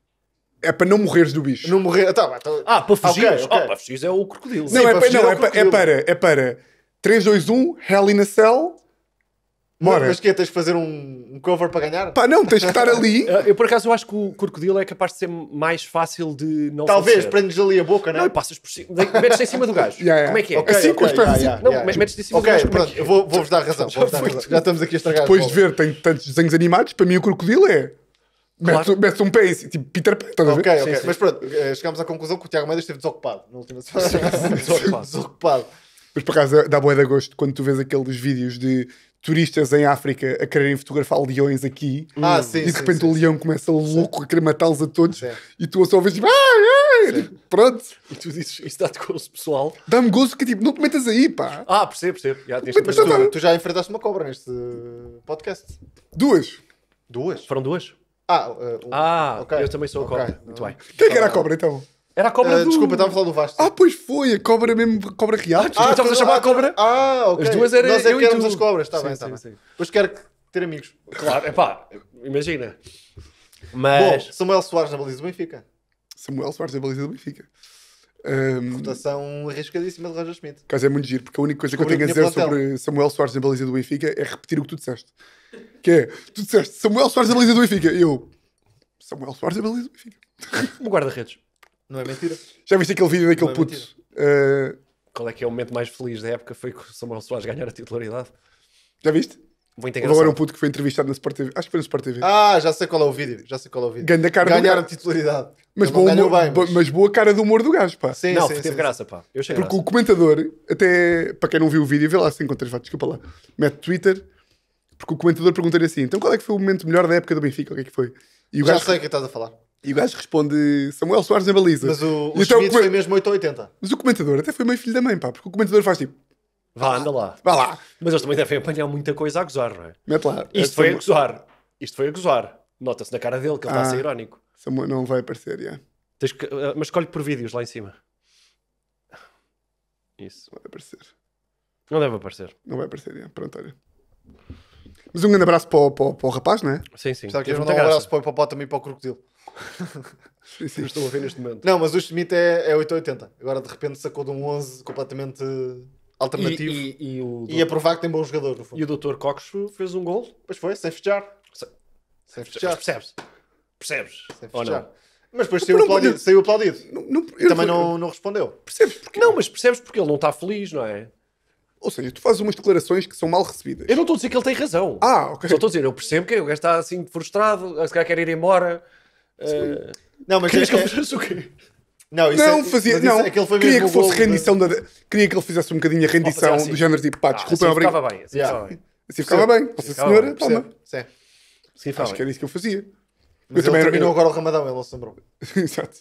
é para não morreres do bicho. Não morrer. Tá, então- Ah, para fugir? Ok, ok. Oh, para fugir é o crocodilo. Sim, não, é, para para, fugir não ao é, para, é crocodilo. para. É para 3, 2, 1, Hell in a Cell. Bora. Mas que é? Tens de fazer um, um cover para ganhar? Pá, não, tens que estar ali. Eu, por acaso, eu acho que o crocodilo é capaz de ser mais fácil de não Talvez, falecer. prendes ali a boca, não Não, é? e passas por cima. Metes-te em cima do gajo. Yeah, yeah. Como é que é? Ok, Assim, ok, com os pés yeah, assim. yeah, Não, yeah. metes-te em cima do Ok, gajo. É pronto, é? eu vou- vou-vos dar razão. vou-vos dar foi razão. Já estamos aqui a estragar. Depois de ver, tem tantos desenhos animados. Para mim, o crocodilo é. Claro. Metes, metes um pé em cima, tipo Peter Pan, estás a ver? Ok, ok. Sim, sim. Mas pronto, eh, chegámos à conclusão que o Tiago Mendes esteve desocupado na última semana. Desocupado. desocupado. Mas por acaso dá boa de gosto quando tu vês aqueles vídeos de turistas em África a quererem fotografar leões aqui Ah, sim, e de sim, repente sim, o leão começa louco a querer matá-los a todos Sim. e tu só vês tipo, ai, ai, pronto, E tu dizes, isso dá-te gozo pessoal. dá-me gozo que tipo, não te metas aí, pá. Ah, percebo, percebo. Já, tens Mas Então tu, tá. tu já enfrentaste uma cobra neste podcast? Duas. Duas? Foram duas? Ah, uh, um- Ah, ok. eu também sou a cobra. Muito bem. Quem é que era a cobra então? Era a cobra Uh, do... Desculpa, estava a falar do Vasco. Ah, pois foi, a cobra mesmo, cobra real. Ah, estavas a chamar a cobra? Ah, ok. As duas eram Nós é eu que éramos as cobras, está bem, está bem. Depois quero ter amigos. Claro, é pá, imagina. Bom, Mas... Samuel Soares na baliza do Benfica. Samuel Soares da baliza do Benfica. Um, Votação arriscadíssima de Roger Schmidt. caso é muito giro, porque a única coisa que eu tenho a dizer plantel. sobre Samuel Soares na baliza do Benfica é repetir o que tu disseste. Que é, tu disseste Samuel Soares na baliza do Benfica. E eu, Samuel Soares na baliza do Benfica. Um guarda-redes. Não é mentira? Já viste aquele vídeo daquele é puto? Uh, Qual é que é o momento mais feliz da época? Foi que o Samuel Soares ganhar a titularidade. já viste? Muito Houve agora um engraçado. puto que foi entrevistado na Sport TV. Acho que foi na Sport TV. Ah, já sei qual é o vídeo. Já sei qual é o vídeo. Ganda cara Ganharam gajo. titularidade. mas, boa humor- bem, mas... mas boa cara do humor do gajo, pá. Sim, Não, sim, teve sim, graça, pá. Eu achei Porque graça. o comentador, até para quem não viu o vídeo, vê lá se encontras, vá, desculpa lá. Mete Twitter, porque o comentador pergunta-lhe assim: então qual é que foi o momento melhor da época do Benfica? O que é que foi? E o Já gajo, sei o que estás a falar. E o gajo responde: Samuel Soares na baliza. Mas o, o então Schmidt foi mesmo 8 ou 80. Mas o comentador até foi meio filho da mãe, pá, porque o comentador faz tipo: Vá, anda lá. vá lá, Mas eles também devem apanhar muita coisa a gozar, não é? mete lá. Isto É foi a Samu- gozar. Isto foi a gozar. Nota-se na cara dele que ele está a ser Ah. irónico. Samuel não vai aparecer, já. Tens que- ah, mas escolhe por vídeos lá em cima. Isso. Não vai aparecer. Não deve aparecer. Não vai aparecer, já. Pronto, olha. Mas um grande abraço para o, para o- para o rapaz, não é? Sim, sim. Sabe que eu mandar um abraço para o hipopótamo e para o crocodilo. Sim, sim. Estou a ver neste momento. Não, mas o Schmidt é, é 8 ou 80. Agora de repente sacou de um 11 completamente alternativo. E, E, e, e o, a provar que tem bons jogadores, no fundo. e o Dr. Cox fez um gol. Pois foi, sem festejar. Sem- Sem Mas percebes? Percebes? Sem festejar. Mas depois saiu não, aplaudido. não- Saiu aplaudido. Não, E eu também não- não, respondeu. Percebes porquê? Não, mas percebes porque ele não está feliz, não é? Ou seja, tu fazes umas declarações que são mal recebidas. Eu não estou a dizer que ele tem razão. Ah, ok. Só estou a dizer, eu percebo que o gajo está assim frustrado, se calhar quer ir embora. Uh, Não, mas querias é- que ele é- fizesse o quê? não, isso Não, é- fazia. isso Não, é que ele foi queria que fosse rendição da. Queria que ele fizesse um bocadinho a rendição assim. do género tipo, pá, Ah, desculpem, assim obrigado. ficava bem. Assim Yeah. ficava bem. Assim ficava bem. Vossa senhora, bem, toma. Sim. Ficava Acho que era isso que eu fazia. Mas Eu ele também era- terminou agora o Ramadão, ele não se lembrou. Exato.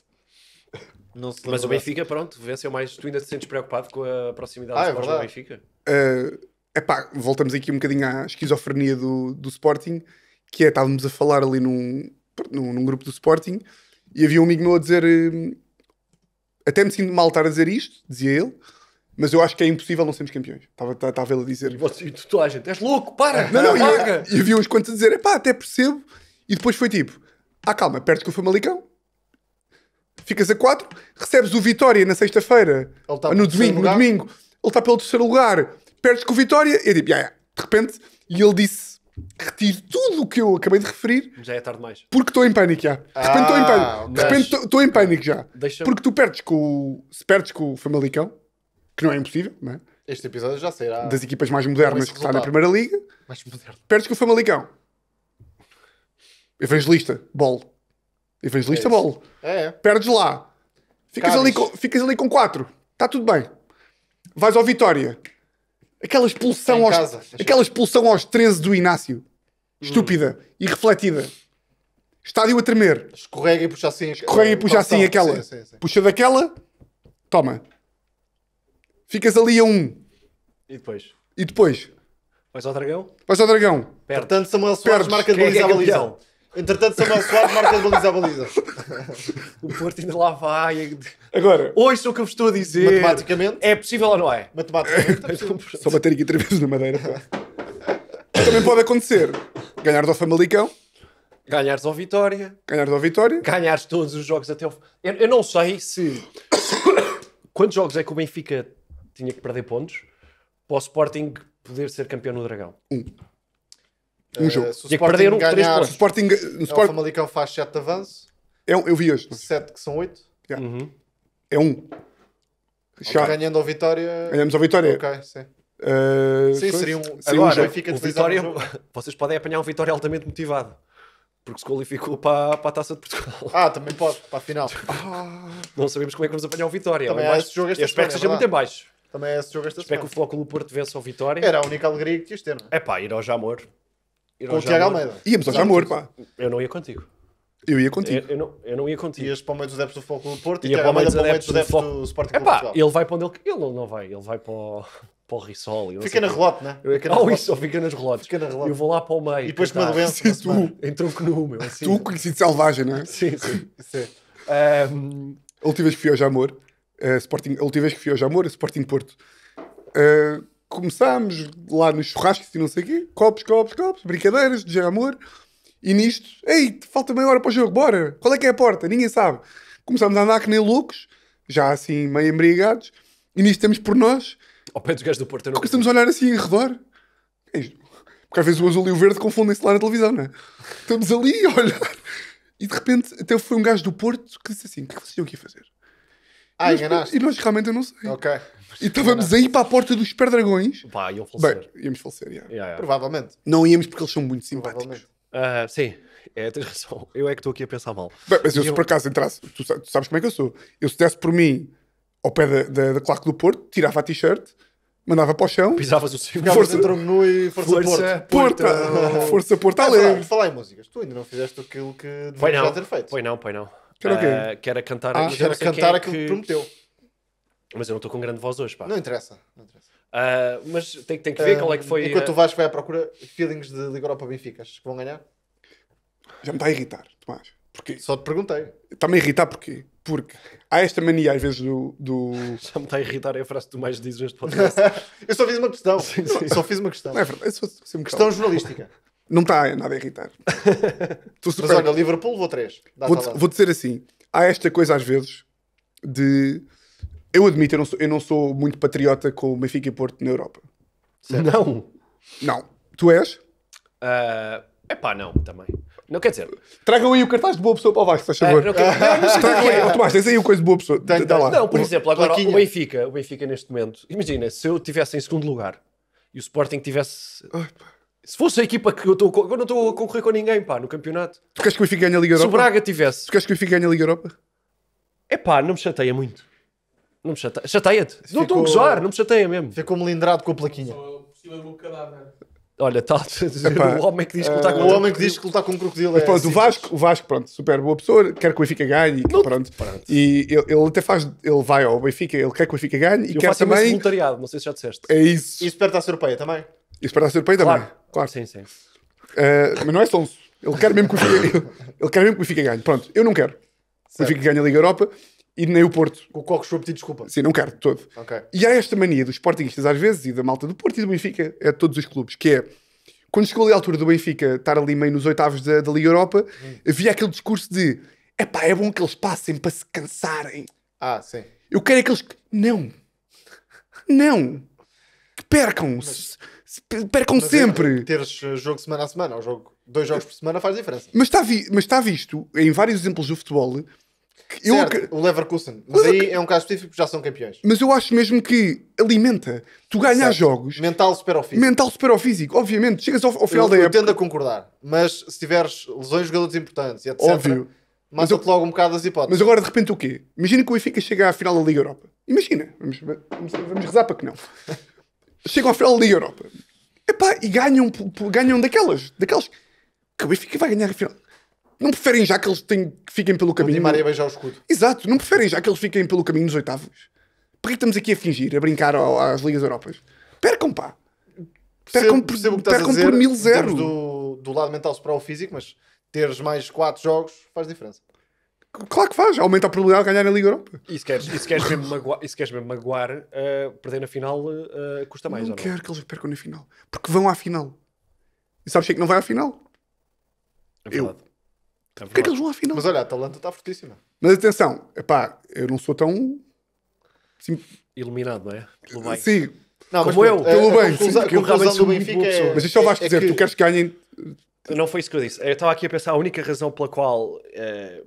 Não se Mas o Benfica, pronto, venceu mais. Tu ainda te sentes preocupado com a proximidade Ah, é Sporting do. Benfica? Uh, epá, voltamos aqui um bocadinho à esquizofrenia do, do Sporting, que é, estávamos a falar ali num, num, num grupo do Sporting, e havia um amigo meu a dizer, hum, até me sinto mal estar a dizer isto, dizia ele, mas eu acho que é impossível não sermos campeões. Estava, estava, estava ele a dizer. E, você, e tu, toda a gente, és louco, para! Não, não, apaga! e, e havia uns quantos a dizer, epá, até percebo, e depois foi tipo, ah calma, perdes com o Famalicão, ficas a 4, recebes o Vitória na sexta-feira, está no domingo, no domingo, ele está pelo terceiro lugar, perdes com o Vitória, eu digo, "Ya, ya", de repente, e ele disse, retiro tudo o que eu acabei de referir, Já é tarde demais. porque estou em pânico já. De repente estou em Ah, pânico. De repente estou- em pânico já. Porque tu perdes com o, se perdes com o Famalicão, que não é impossível, não é? Este episódio já sairá das equipas mais modernas que está na. Primeira Liga, mais moderno. perdes com o Famalicão. Evangelista, bol. Evangelista, É isso. bol. É, é. Perdes lá. Ficas ali, com, ficas ali com 4. Está tudo bem. Vais ao Vitória. Aquela expulsão, Em aos, casa. aquela expulsão aos 13 do Inácio. Estúpida. Irrefletida. Estádio a tremer. Escorrega e puxa assim. Correia e puxa assim aquela. Sim, sim, sim. Puxa daquela. Toma. Ficas ali a 1. E depois? E depois Vais ao Dragão? vais ao Dragão. Perde. Entretanto, Samuel Soares Perdes. marca de Quem é baliza Entretanto, Samuel Soares marca de baliza a baliza. O Porto ainda lá vai. Agora, Ouçam o que eu vos estou a dizer. Matematicamente. É possível ou não é? Matematicamente. é só bater aqui outra vez na madeira. Também pode acontecer. Ganhar do Famalicão. Ganhares ao Vitória. Ganhar do Vitória. ganhares todos os jogos até o. Eu, eu não sei se. Quantos jogos é que o Benfica tinha que perder pontos para o Sporting poder ser campeão no Dragão? Um jogo. Eh, Se o Tinha que Sporting perder um- três ganhar, O pontos. Sporting, no o Sport, Famalicão faz 7 de avanço, é um, eu vi hoje. 7 que são 8. Uhum. É um. Já. Ganhando ao Vitória. Ganhamos ao Vitória. Ok, sim. Uh, Sim, foi- seria um- seria Agora, jogo. Benfica o utilizava Vitória, o jogo. vocês podem apanhar um Vitória altamente motivado. Porque se qualificou para, para a taça de Portugal. Ah, também pode, para a final. Não sabemos como é que vamos apanhar o Vitória. Também Ou em há baixo. esse jogo esta Eu espero que semana, seja é muito em verdade. baixo. Também é esse jogo esta Espero que o semana. Do Porto vença o Vitória. Era a única alegria que tinhas de ter, não é? É pá, ir ao Jamor. Ir Com o Tiago. Almeida. Íamos ao Jamor, pá. Eu não ia contigo. Eu ia Eu, contigo. eu não, eu não ia contigo. Ias para o meio dos adeptos do Clube do Porto e Ia Tiago para o meio Almeida dos para o meio dos adeptos do do Sporting É Clube Portugal. ele vai para onde ele. Ele não, vai, ele vai para o, para o Rissol. e não Fica na o quê. relote, né? Fica na Oh, isso, só fica nas relotes. Fica na relote. Eu vou lá para o meio. E depois com uma doença. Sim, tu, Em tronco nu, meu. Assim. tu conhecido selvagem, não é? Sim, sim. Isso é. A última vez que fui ao Jamor, eh, Sporting, a última vez que fui ao Jamor, Sporting Porto, eh, começámos lá nos churrascos e não sei o quê, copos, copos, copos, brincadeiras de Jamor, e nisto, ei, falta meia hora para o jogo, bora, qual é que é a porta? Ninguém sabe. Começámos a andar que nem loucos, já assim meio embriagados, e nisto temos por nós, ao pé dos gajos do Porto. eu não começamos a olhar assim em redor, É isto. porque às vezes o azul e o verde confundem-se lá na televisão, não é? Estamos ali a olhar, e de repente até foi um gajo do Porto que disse assim, o que é que vocês aqui a fazer? Ah, enganaste. E nós realmente eu não sei. Ok. E estávamos a ir para a porta dos Super Dragões. Pá, iam Bem, falecer. íamos falecer, já. Yeah, yeah. Provavelmente. Não íamos porque eles são muito simpáticos. Ah, sim, é, tens razão. Eu é que estou aqui a pensar mal. Bem, mas eu, se eu- por acaso entrasse, tu, tu sabes como é que eu sou. Eu se desse por mim ao pé da, da, da claque do Porto, tirava a t-shirt, mandava para o chão, Pisavas o. Ficavas Força. em tronco nu e força, Força. Porto. Porta, força Porto Ah, falar, em músicas. Tu ainda não fizeste aquilo que devias ter feito. Foi não, foi não. Que era? Ah, que era cantar. Ah, eu Era cantar é aquilo que que- prometeu. Mas eu não estou com grande voz hoje, pá. Não interessa. Não interessa. Ah, mas tem, tem que ver qual é que foi. Enquanto ah, o Vasco vai à procura, feelings de Liga Europa Benfica, achas que vão ganhar? Já me está a irritar, Tomás. Porquê? Só te perguntei. Está-me a irritar porquê? Porque há esta mania às vezes do... do... Já me está a irritar é a frase que tu mais dizes neste podcast. Eu só fiz uma questão. Só fiz uma questão. Não é verdade, é só, só me Questão jornalística. Não está nada a irritar. Estou Mas super... olha, Liverpool vou 3. Vou, vou dizer assim: há esta coisa às vezes de Eu admito, eu não sou, eu não sou muito patriota com o Benfica e Porto na Europa. Não. Não. Tu és? É epá, não, também. Não quer dizer. Tragam aí o cartaz de boa pessoa para o Vasco, faz ah, favor. não, quer- não, não sei Tragam aí. Ó, Tomás, tens aí o coisa de boa pessoa. Tem, Dá tem. lá. Não, por exemplo, agora o Plaquinha. Benfica, o Benfica neste momento, imagina, se eu estivesse em segundo lugar e o Sporting tivesse. Se fosse a equipa que eu estou. Eu não estou a concorrer com ninguém, pá, no campeonato. Tu queres que o Benfica ganhe a Liga Se o Europa? Braga tivesse. Tu queres que o Benfica ganhe a Liga Europa? É pá, não me chateia muito. Não me chateia. Chateia-te. Não estou a gozar, não me chateia mesmo. Ficou melindrado com a plaquinha. Só por cima do meu cadáver. Olha, a Epá, o homem que diz que lutar O contra homem que diz que lutar com um crocodilo é. Pronto, o. Vasco, o Vasco, pronto, super boa pessoa, quer que o Benfica ganhe e que, pronto. E ele, ele até faz, ele vai ao Benfica, ele quer que o Benfica ganhe e Eu quer faço imenso também. voluntariado, não sei se já disseste. É isso. Isso perto da europeia também. Isso para a europeia também. Claro, Claro. Sim, sim. Uh, mas não é sonso. Ele quer mesmo que o Benfica, ele, ele quer mesmo que o Benfica ganhe. Pronto, eu não quero. que O Benfica ganhe a Liga Europa e nem o Porto. O Coco Show pedir desculpa. Sim, não quero, de todo. Ok. E há esta mania dos sportingistas às vezes e da malta do Porto e do Benfica, é de todos os clubes, que é quando chegou ali a altura do Benfica estar ali meio nos oitavos da, da Liga Europa, havia aquele discurso de epá, é bom que eles passem para se cansarem. Ah, sim. Eu quero é que eles. Não! Não! Que percam! Se- percam Mas é- sempre! Teres uh, jogo semana a semana, ou jogo, dois jogos por semana faz diferença. Mas está, vi- mas está visto em vários exemplos do futebol eu, Certo, ac- o Leverkusen. Mas aí é um caso específico porque já são campeões. mas eu acho mesmo que alimenta. Tu ganhas jogos, Mental supera o físico. mental físico, obviamente. Chegas ao, ao final eu, da eu época. tendo a concordar. Mas se tiveres lesões de jogadores importantes e etc. Óbvio. Mas Mata-te logo um bocado as hipóteses. Mas agora de repente o quê? Imagina que o Benfica chega à final da Liga Europa. Imagina. Vamos, vamos, vamos rezar para que não. Chegam à final da Liga Europa. Epá, e ganham, ganham daquelas. Daquelas que o Benfica vai ganhar a final. Não preferem já que eles têm, que fiquem pelo caminho. Maria beijar o escudo. Exato, não preferem já que eles fiquem pelo caminho nos oitavos. Por que estamos aqui a fingir, a brincar ao- às Ligas Europas? Percam, pá. Percam, Percebo, percam a dizer por mil zero. Do, do lado mental superar o físico, mas teres mais 4 jogos faz diferença. Claro que faz, aumenta a probabilidade de ganhar na Liga Europa. E se queres, e se queres mesmo magoar, e se queres mesmo magoar eh, perder na final eh, custa mais, não não? quero que eles percam na final. Porque vão à final. E sabes quem é que não vai à final? É verdade. É Porque é que eles vão à final? Mas olha, a Atalanta está fortíssima. Mas atenção, epá, eu não sou tão. Sim, Iluminado, não é? Pelo bem. sim, Não, Como mas eu, pronto, pelo a, bem, a conclusão, sim, a porque eu realmente sou Benfica é, mas isto só vais é- é dizer, que- tu queres que ganhem. Não foi isso que eu disse. Eu estava aqui a pensar, a única razão pela qual eh,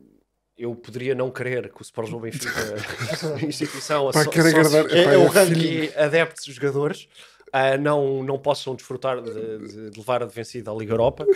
eu poderia não querer que o Sport Lisboa Benfica, a instituição, a Pá, quero sócios agradar. é- epá, é o eu ranking. adeptos jogadores ah, não, não possam desfrutar de, de- de levar a vencida à Liga Europa.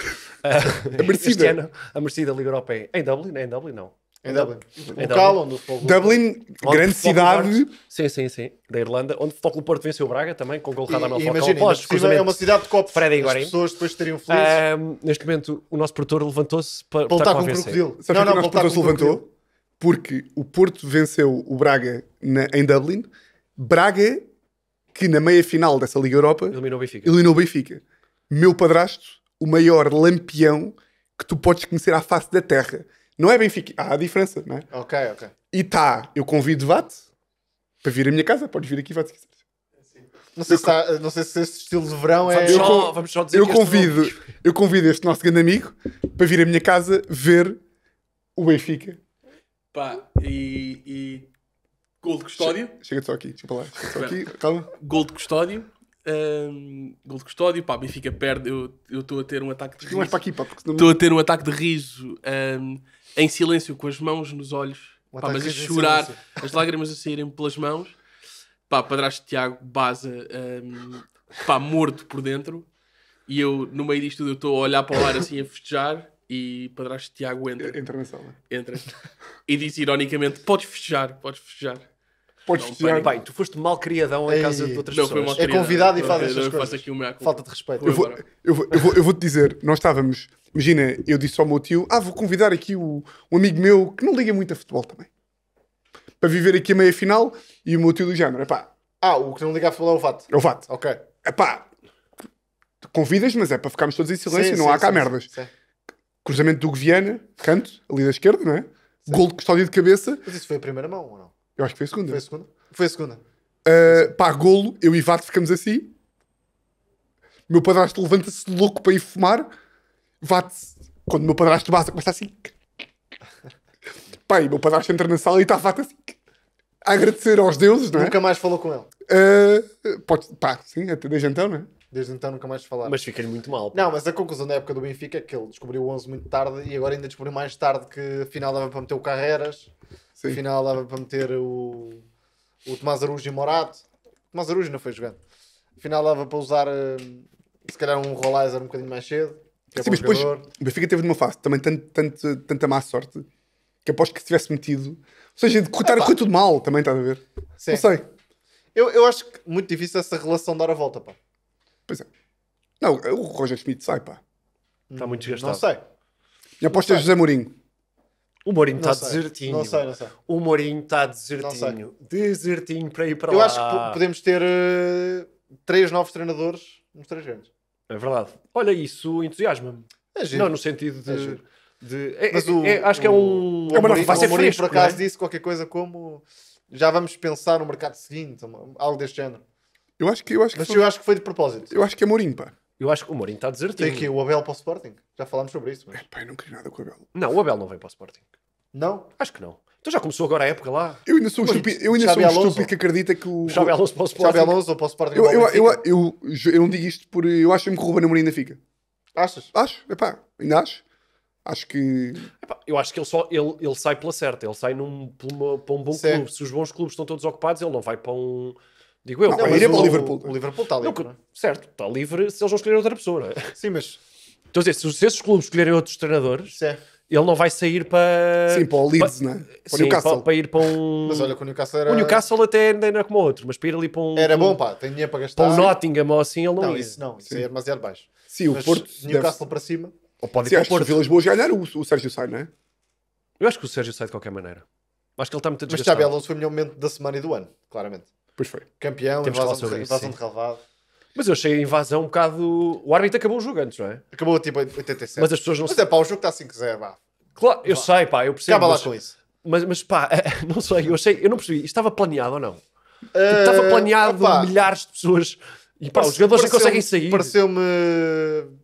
Ah, merecida. Este ano, a merecida Liga Europa é em Dublin, é em Dublin, não. Em Dublin. Em Local Dublin. onde o fogo. Dublin, Onde grande o cidade. Porto- Sim, sim, sim. Da Irlanda, onde o Futebol Porto venceu o Braga também, com gol Radamel e Falcão é uma cidade de copos. Fred As pessoas depois estariam felizes. Ahm, neste momento, o nosso produtor levantou-se para, lutar com um vencer. crocodilo. Sabes não, que o nosso produtor se levantou? Porque o Porto venceu o Braga na- em Dublin. Braga, que na meia final dessa Liga Europa, Eliminou o Benfica. eliminou o Benfica. Meu padrasto, o maior lampião que tu podes conhecer à face da terra. Não é Benfica. Há a diferença, não é? Ok, ok. E tá, eu convido Vate para vir à minha casa. Podes vir aqui, Vate, se quiseres. Não sei, se está- não sei se esse estilo de verão é. Vamos, Eu só, vamos só dizer Eu que este convido, não- eu convido este nosso grande amigo para vir à minha casa ver o Benfica. Pá, e, e gol de custódio. Chega só aqui, deixa lá. Chega só aqui, calma. Gol de custódio. Ahm, gol de custódio. Pá, Benfica perde. Eu eu estou a ter um ataque de Chega mais riso. para aqui, pá. Estou a ter um ataque de riso ahm, em silêncio, com as mãos nos olhos. Um Pá, mas a riso chorar, silêncio. as lágrimas a saírem pelas mãos. Pá, padrasto Tiago Baza, ahm, pá, morto por dentro. E eu, no meio disto tudo, eu estou a olhar para o ar assim a festejar. E padrasto Tiago entra, Entra na sala. entra e diz ironicamente: Podes festejar, podes festejar. Podes Não, festejar. Pai, tu foste mal criadão em casa de outras Não, pessoas. uma É convidado e faz estas faço coisas. aqui meu Falta de respeito. Eu vou, eu, vou, eu, vou, eu vou-te dizer, nós estávamos, imagina, eu disse ao meu tio, ah, vou convidar aqui o, um amigo meu que não liga muito a futebol também, para viver aqui a meia final, e o meu tio do género, epá, Ah, o que não liga a falar é o fato. é o fato, Ok. epá, convidas, mas é para ficarmos todos em silêncio, Sim, não sim, há cá sim, merdas. sim. Cruzamento do Guiana, canto, ali da esquerda, não é? Gol de custódia de cabeça, Mas isso foi a primeira mão ou não? Eu acho que foi a segunda. Foi a segunda? Foi a segunda. Uh, pá, golo, eu e Vato ficamos assim. O meu padrasto levanta-se louco para ir fumar. Vato, quando o meu padrasto basta, começa assim. Pá, e o meu padrasto entra na sala e está Vato assim. a agradecer aos deuses, não é? Nunca mais falou com ele. Uh, pode, pá, sim, até desde então, não é? Desde então nunca mais falaram. Mas fica-lhe muito mal. pá. Não, mas a conclusão da época do Benfica é que ele descobriu o 11 muito tarde e agora ainda descobriu mais tarde que afinal dava para meter o Carreras, Sim. afinal dava para meter o, o Tomás Arujo e Morato. O Tomás Arujo não foi jogando. Afinal dava para usar eh, se calhar um Rollizer um bocadinho mais cedo. Que é Sim, mas depois o Benfica teve numa fase também tanto, tanto, tanta má sorte que aposto que se tivesse metido. Ou seja, de a correr tudo mal também, estás a ver? Sim. Não sei. Eu, eu acho que muito difícil essa relação dar a volta, pá. Pois é. Não, o Roger Schmidt sai, pá. Está muito desgastado. Não sei. E aposto a José Mourinho. O Mourinho está desertinho. Não sei, não sei. O Mourinho está desertinho. Desertinho para ir para Eu lá. acho que po- podemos ter eh, três novos treinadores nos três grandes. É verdade. Olha, isso entusiasma-me. É giro. Não, no sentido de. É de- é- Mas é- o- é- acho que é um. O Amorim, vai ser o fresco. por acaso é? disse qualquer coisa como já vamos pensar no mercado seguinte, uma- algo deste género. Eu acho que, eu acho que, Mas foi- eu acho que foi de propósito. eu acho que é Mourinho, pá. Eu acho que o Mourinho está desertinho. Tem aqui o Abel para o Sporting. Já falámos sobre isso. Mas... Pá, eu não queria nada com o Abel. Não, o Abel não vem para o Sporting. Não? Acho que não. Então já começou agora a época lá. Eu ainda sou um estúpido, eu ainda Xabi sou um estúpido que acredita que o. O Xabi Alonso para o Sporting. Xabi Alonso ou para o Sporting? Eu, o eu, eu, eu, eu não digo isto por. Eu acho mesmo que o Ruben Amorim ainda fica. Achas? Acho, é pá, ainda acho. Acho que. Epá, Eu acho que ele, só, ele, ele sai pela certa. Ele sai num, uma- para um bom Sim. clube. Se os bons clubes estão todos ocupados, ele não vai para um. Digo eu. Não, Não, mas é para o o Liverpool. O Liverpool está livre, não é? certo, está livre se eles não escolherem outra pessoa, não é? Sim, mas... A dizer, se, se esses clubes escolherem outros treinadores, Sim. ele não vai sair para. Sim, para o Leeds, pa- não é? Para o Sim, Newcastle. para, para ir para um. Mas olha que o Newcastle era... O Newcastle até ainda era como outro, mas para ir ali para um. Era bom, pá. Tem dinheiro para gastar. Para um Nottingham ou assim, ele não, Não, ia. isso não. Isso aí é demasiado baixo. Sim, o Mas Porto. Newcastle para cima... Ou pode ir Sim, para o se o Porto. Vilas Boas ganhar, o, o Sérgio sai, não é? Eu acho que o Sérgio sai de qualquer maneira. Acho que ele está muito Mas desgastado. Xabi Alonso foi o melhor momento da semana e do ano, claramente. Pois foi. Campeão, Temos que falar invasão, de, sobre isso, invasão sim. de relevado. Mas eu achei a invasão um bocado. O árbitro acabou o jogo antes, não é? Acabou tipo 87. Mas as pessoas não Mas é pá, o jogo está 5-0, vá. Claro, eu sei, pá, eu percebo. Acaba lá mas, com isso. mas, mas pá, não sei, eu achei, eu não percebi. Isto estava planeado ou não? Eh, Estava planeado opá, milhares de pessoas e pá, os jogadores pareceu-me- conseguem sair. Pareceu-me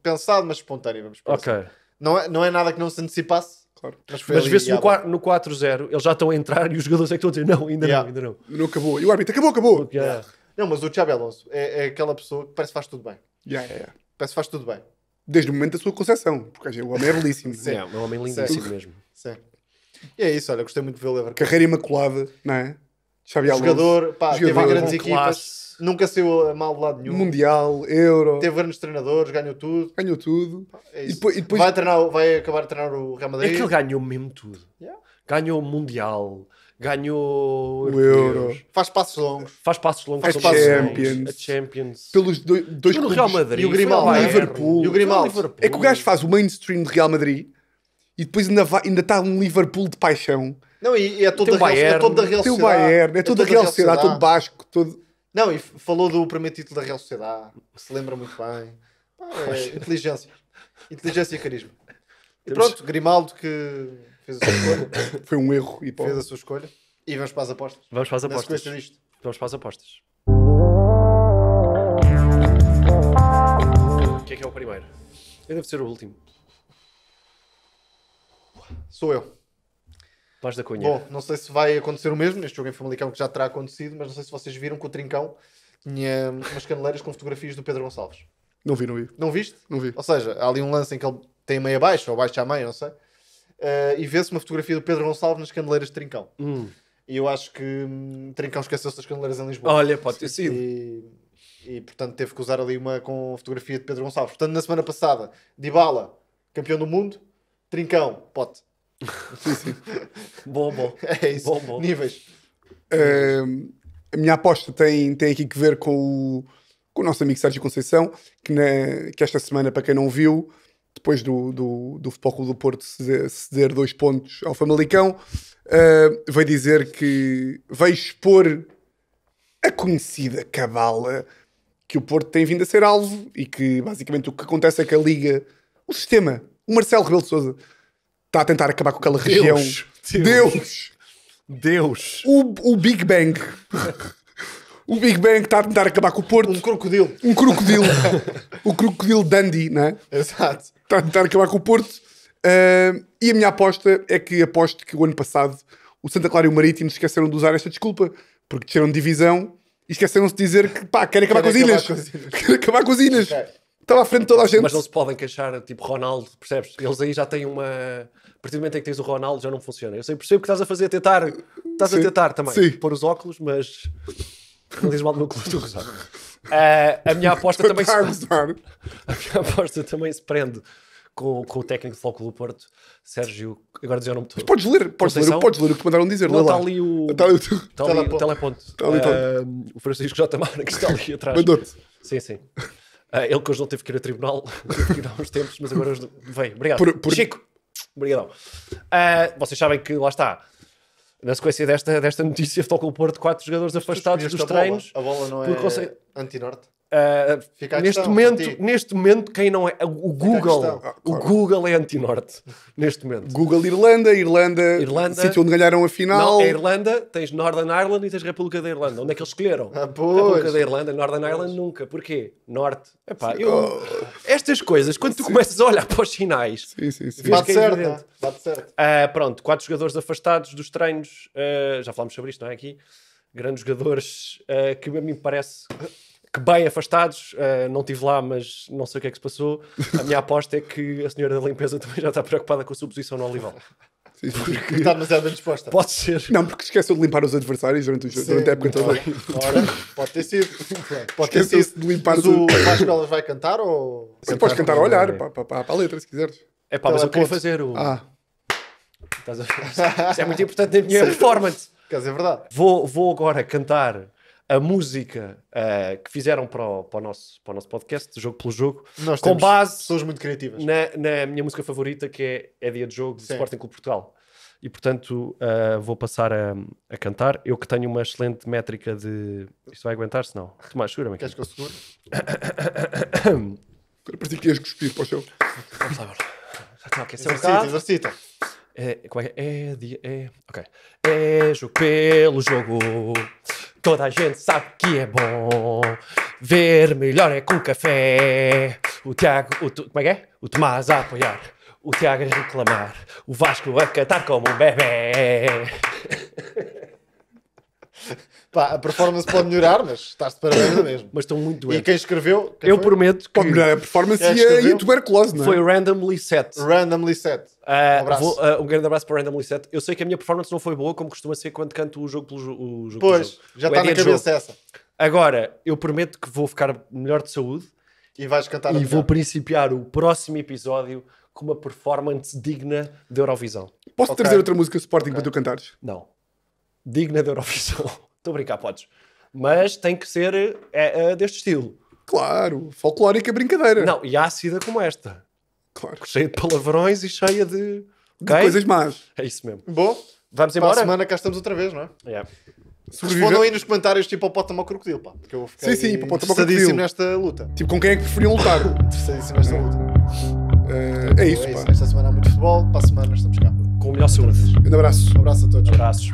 pensado, mas espontâneo, vamos Ok. assim. Não é, não é nada que não se antecipasse, Claro. mas Mas vê-se no, à qua- no 4-0, eles já estão a entrar e os jogadores é que estão a dizer não, ainda Yeah. não, ainda não. Não acabou. E o árbitro acabou, acabou. Yeah. Não, mas o Xabi Alonso é, é aquela pessoa que parece que faz tudo bem. Yeah, yeah, yeah. Parece que faz tudo bem. Desde o momento da sua concepção. Porque o homem é belíssimo. Sim. É um homem lindíssimo mesmo. Sim. E é isso, olha, gostei muito de ver o Leverkusen. Carreira imaculada, não é? Xabi Alonso. Jogador, pá, teve Jogador em grandes equipas, classe. Nunca saiu mal de lado nenhum. Mundial, Euro. Teve grandes treinadores, ganhou tudo. Ganhou tudo. É E depois- e depois- vai, treinar, vai acabar a treinar o Real É Madrid. que ele ganhou mesmo tudo. Yeah. Ganhou o Mundial, ganhou O Euro. Faz passos longos. faz passos longos, Faz passos os Champions. longos, a Champions. Pelos dois, dois clubes. Real Madrid, E o Grimaldo. Liverpool. E o Grimaldo. É que o gajo faz o mainstream de Real Madrid e depois ainda, vai, ainda está um Liverpool de paixão. Não, e, e é, todo Tem da o Real, é Bayern, todo da Real Tem o Sociedade. Bayern, é toda a Real Sociedade, todo Basco, todo. Não, e falou do primeiro título da Real Sociedade, que se lembra muito bem. Pá, é inteligência. Inteligência e carisma. E Temos- pronto, Grimaldo que fez a sua escolha. Foi um erro. E pô, fez a sua escolha. E vamos para as apostas. Vamos para as Na apostas. disto. Vamos para as apostas. O que é que é o primeiro? Eu devo ser o último. Sou eu. Vais da Cunha. Bom, não sei se vai acontecer o mesmo neste jogo em Famalicão que já terá acontecido, mas não sei se vocês viram que o Trincão tinha umas caneleiras com fotografias do Pedro Gonçalves. Não vi, não vi. Não viste? Não vi. Ou seja, há ali um lance em que ele tem meia baixa ou baixa à meia, não sei. Eh, e vê-se uma fotografia do Pedro Gonçalves nas caneleiras de Trincão. Hum. E eu acho que hum, Trincão esqueceu-se das caneleiras em Lisboa. Olha, pode ter sido. E, e, portanto teve que usar ali uma com fotografia de Pedro Gonçalves. Portanto, na semana passada, Dybala, campeão do mundo, Trincão, pote. Bom, bom. É isso. Bom, bom. Níveis. A minha aposta tem, tem aqui que ver com o, com o nosso amigo Sérgio Conceição, que, na- que esta semana, para quem não viu, depois do, do, do Futebol Clube do Porto ceder, ceder dois pontos ao Famalicão, ah, veio dizer que veio expor a conhecida cabala que o Porto tem vindo a ser alvo e que basicamente o que acontece é que a Liga, o sistema, o Marcelo Rebelo de Sousa está a tentar acabar com aquela região. Deus. Deus. Deus. O, o Big Bang. o Big Bang está a tentar acabar com o Porto. Um crocodilo. Um crocodilo. o crocodilo Dundee, não é? Exato. Está a tentar acabar com o Porto. Ah, e a minha aposta é que aposto que o ano passado o Santa Clara e o Marítimo esqueceram de usar esta desculpa, porque desceram de divisão e esqueceram-se de dizer que pá, querem acabar, Querem com, as acabar com as ilhas. Querem acabar com as ilhas. Ok. Estava à frente de toda a gente. Mas não se podem queixar, tipo Ronaldo, percebes? Eles aí já têm uma. A partir do momento em que tens o Ronaldo já não funciona. Eu sei, percebo que estás a fazer a tentar. Estás a Sim. tentar também. Sim. Pôr os óculos, mas. Não diz mal do meu clube, estou a a minha aposta também a se, a minha aposta também se prende com, com o técnico de Foco do Porto, Sérgio. Agora dizer o nome todo. Podes ler, podes ler, podes ler o que mandaram dizer. Não, está ali o. Está ali o- Está ali o Teleponto. Está ali Ah, o Francisco J. Mara, que está ali atrás. Mandou-te. Sim, sim. Ah, ele que hoje não teve que ir a tribunal, teve que ir há uns tempos, mas agora hoje vem. Obrigado. Por- por- Chico, obrigadão. Ah, vocês sabem que lá está. Na sequência desta, desta notícia, o Porto quatro jogadores afastados dos a bola. treinos. A bola não é anti-norte. Ah, neste, questão, momento, neste momento, quem não é. O Google. O. Google é anti-norte. Neste momento. Google Irlanda, Irlanda, Irlanda. sítio onde ganharam a final. Não, é Irlanda, tens Northern Ireland e tens República da Irlanda. Onde é que eles escolheram? Ah, República pois. da Irlanda, Northern Ireland nunca. Porquê? Norte. Epá, eu... Oh. Estas coisas, quando tu começas a olhar para os sinais, Sim, sim, sim. Bate é certo, é? Bate certo. ah, pronto, quatro jogadores afastados dos treinos, ah, já falámos sobre isto, não é? Aqui, grandes jogadores que a mim parece que bem afastados, ah, não estive lá, mas não sei o que é que se passou. A minha aposta é que a senhora da limpeza também já está preocupada com a sua posição no Olival. Sim, sim, sim. Está demasiado bem disposta. Pode ser. Não, porque esqueceu de limpar os adversários durante, o jogo, durante a época toda. Ora, pode ter sido. Pode ter sido. de limpar Mas os- o Vasco Belas vai cantar ou. Você podes cantar a olhar para, para, para a letra, se quiseres. É pá, mas eu queria fazer o. Ah, Estás a ver? Isso é muito importante na minha performance. Quer dizer, é verdade. Vou, vou agora cantar a música ah, que fizeram para o, para, o nosso, para o nosso podcast, Jogo pelo Jogo, Nós com base pessoas muito criativas. na, na minha música favorita, que é, é Dia de Jogo, do Sim. Sporting Clube Portugal. E portanto ah, vou passar a, a cantar. Eu que tenho uma excelente métrica de. Isto vai aguentar, se não? Tomás, segura-me aqui. Queres que eu segure? agora parecia que ias cuspir para o chão. Vamos lá, bora. Já estou a aquecer um Exercita, exercita. É, como é que é? É dia. É. Ok. É jogo pelo jogo. Toda a gente sabe que é bom. Ver melhor é com café. O Tiago. O, como é que é? O Tomás a apoiar. O Tiago a reclamar. O Vasco a cantar como um bebê. Pá, a performance pode melhorar, mas estás de parabéns mesmo. Mas estão muito E doentes. quem escreveu? Quem Eu foi? prometo que Pode melhorar a performance e a, e a tuberculose, não é? foi randomly set. Randomly set. Ah, Um abraço. vou- ah, um grande abraço para o Randomly Set. Eu sei que a minha performance não foi boa, como costuma ser quando canto o jogo pelo jo- o jogo. pelo Pois, jogo. já está na cabeça jogo. essa. Agora, eu prometo que vou ficar melhor de saúde E vais cantar a e vou principiar o próximo episódio com uma performance digna de Eurovisão. Posso Ok. trazer outra música Sporting para tu cantares? Não. Digna de Eurovisão. Estou a brincar, podes. Mas tem que ser é, é, deste estilo. Claro, folclórica brincadeira. Não, e ácida como esta. Claro. Cheia de palavrões e cheia de. De Ok? coisas más. É isso mesmo. Bom, Vamos para a embora? semana cá estamos outra vez, não é? Yeah. Respondam aí nos comentários tipo hipopótamo ao crocodilo, pá. Porque eu fiquei Sim, sim, hipopótamo ao interessadíssimo crocodilo. nesta luta. Tipo, com quem é que preferiam lutar? Interessadíssimo nesta luta. Eh, é isso, É pá. isso. Esta semana há muito futebol. Para a semana estamos cá. Com melhor saúde. Um abraço. Um abraço a todos. Abraços.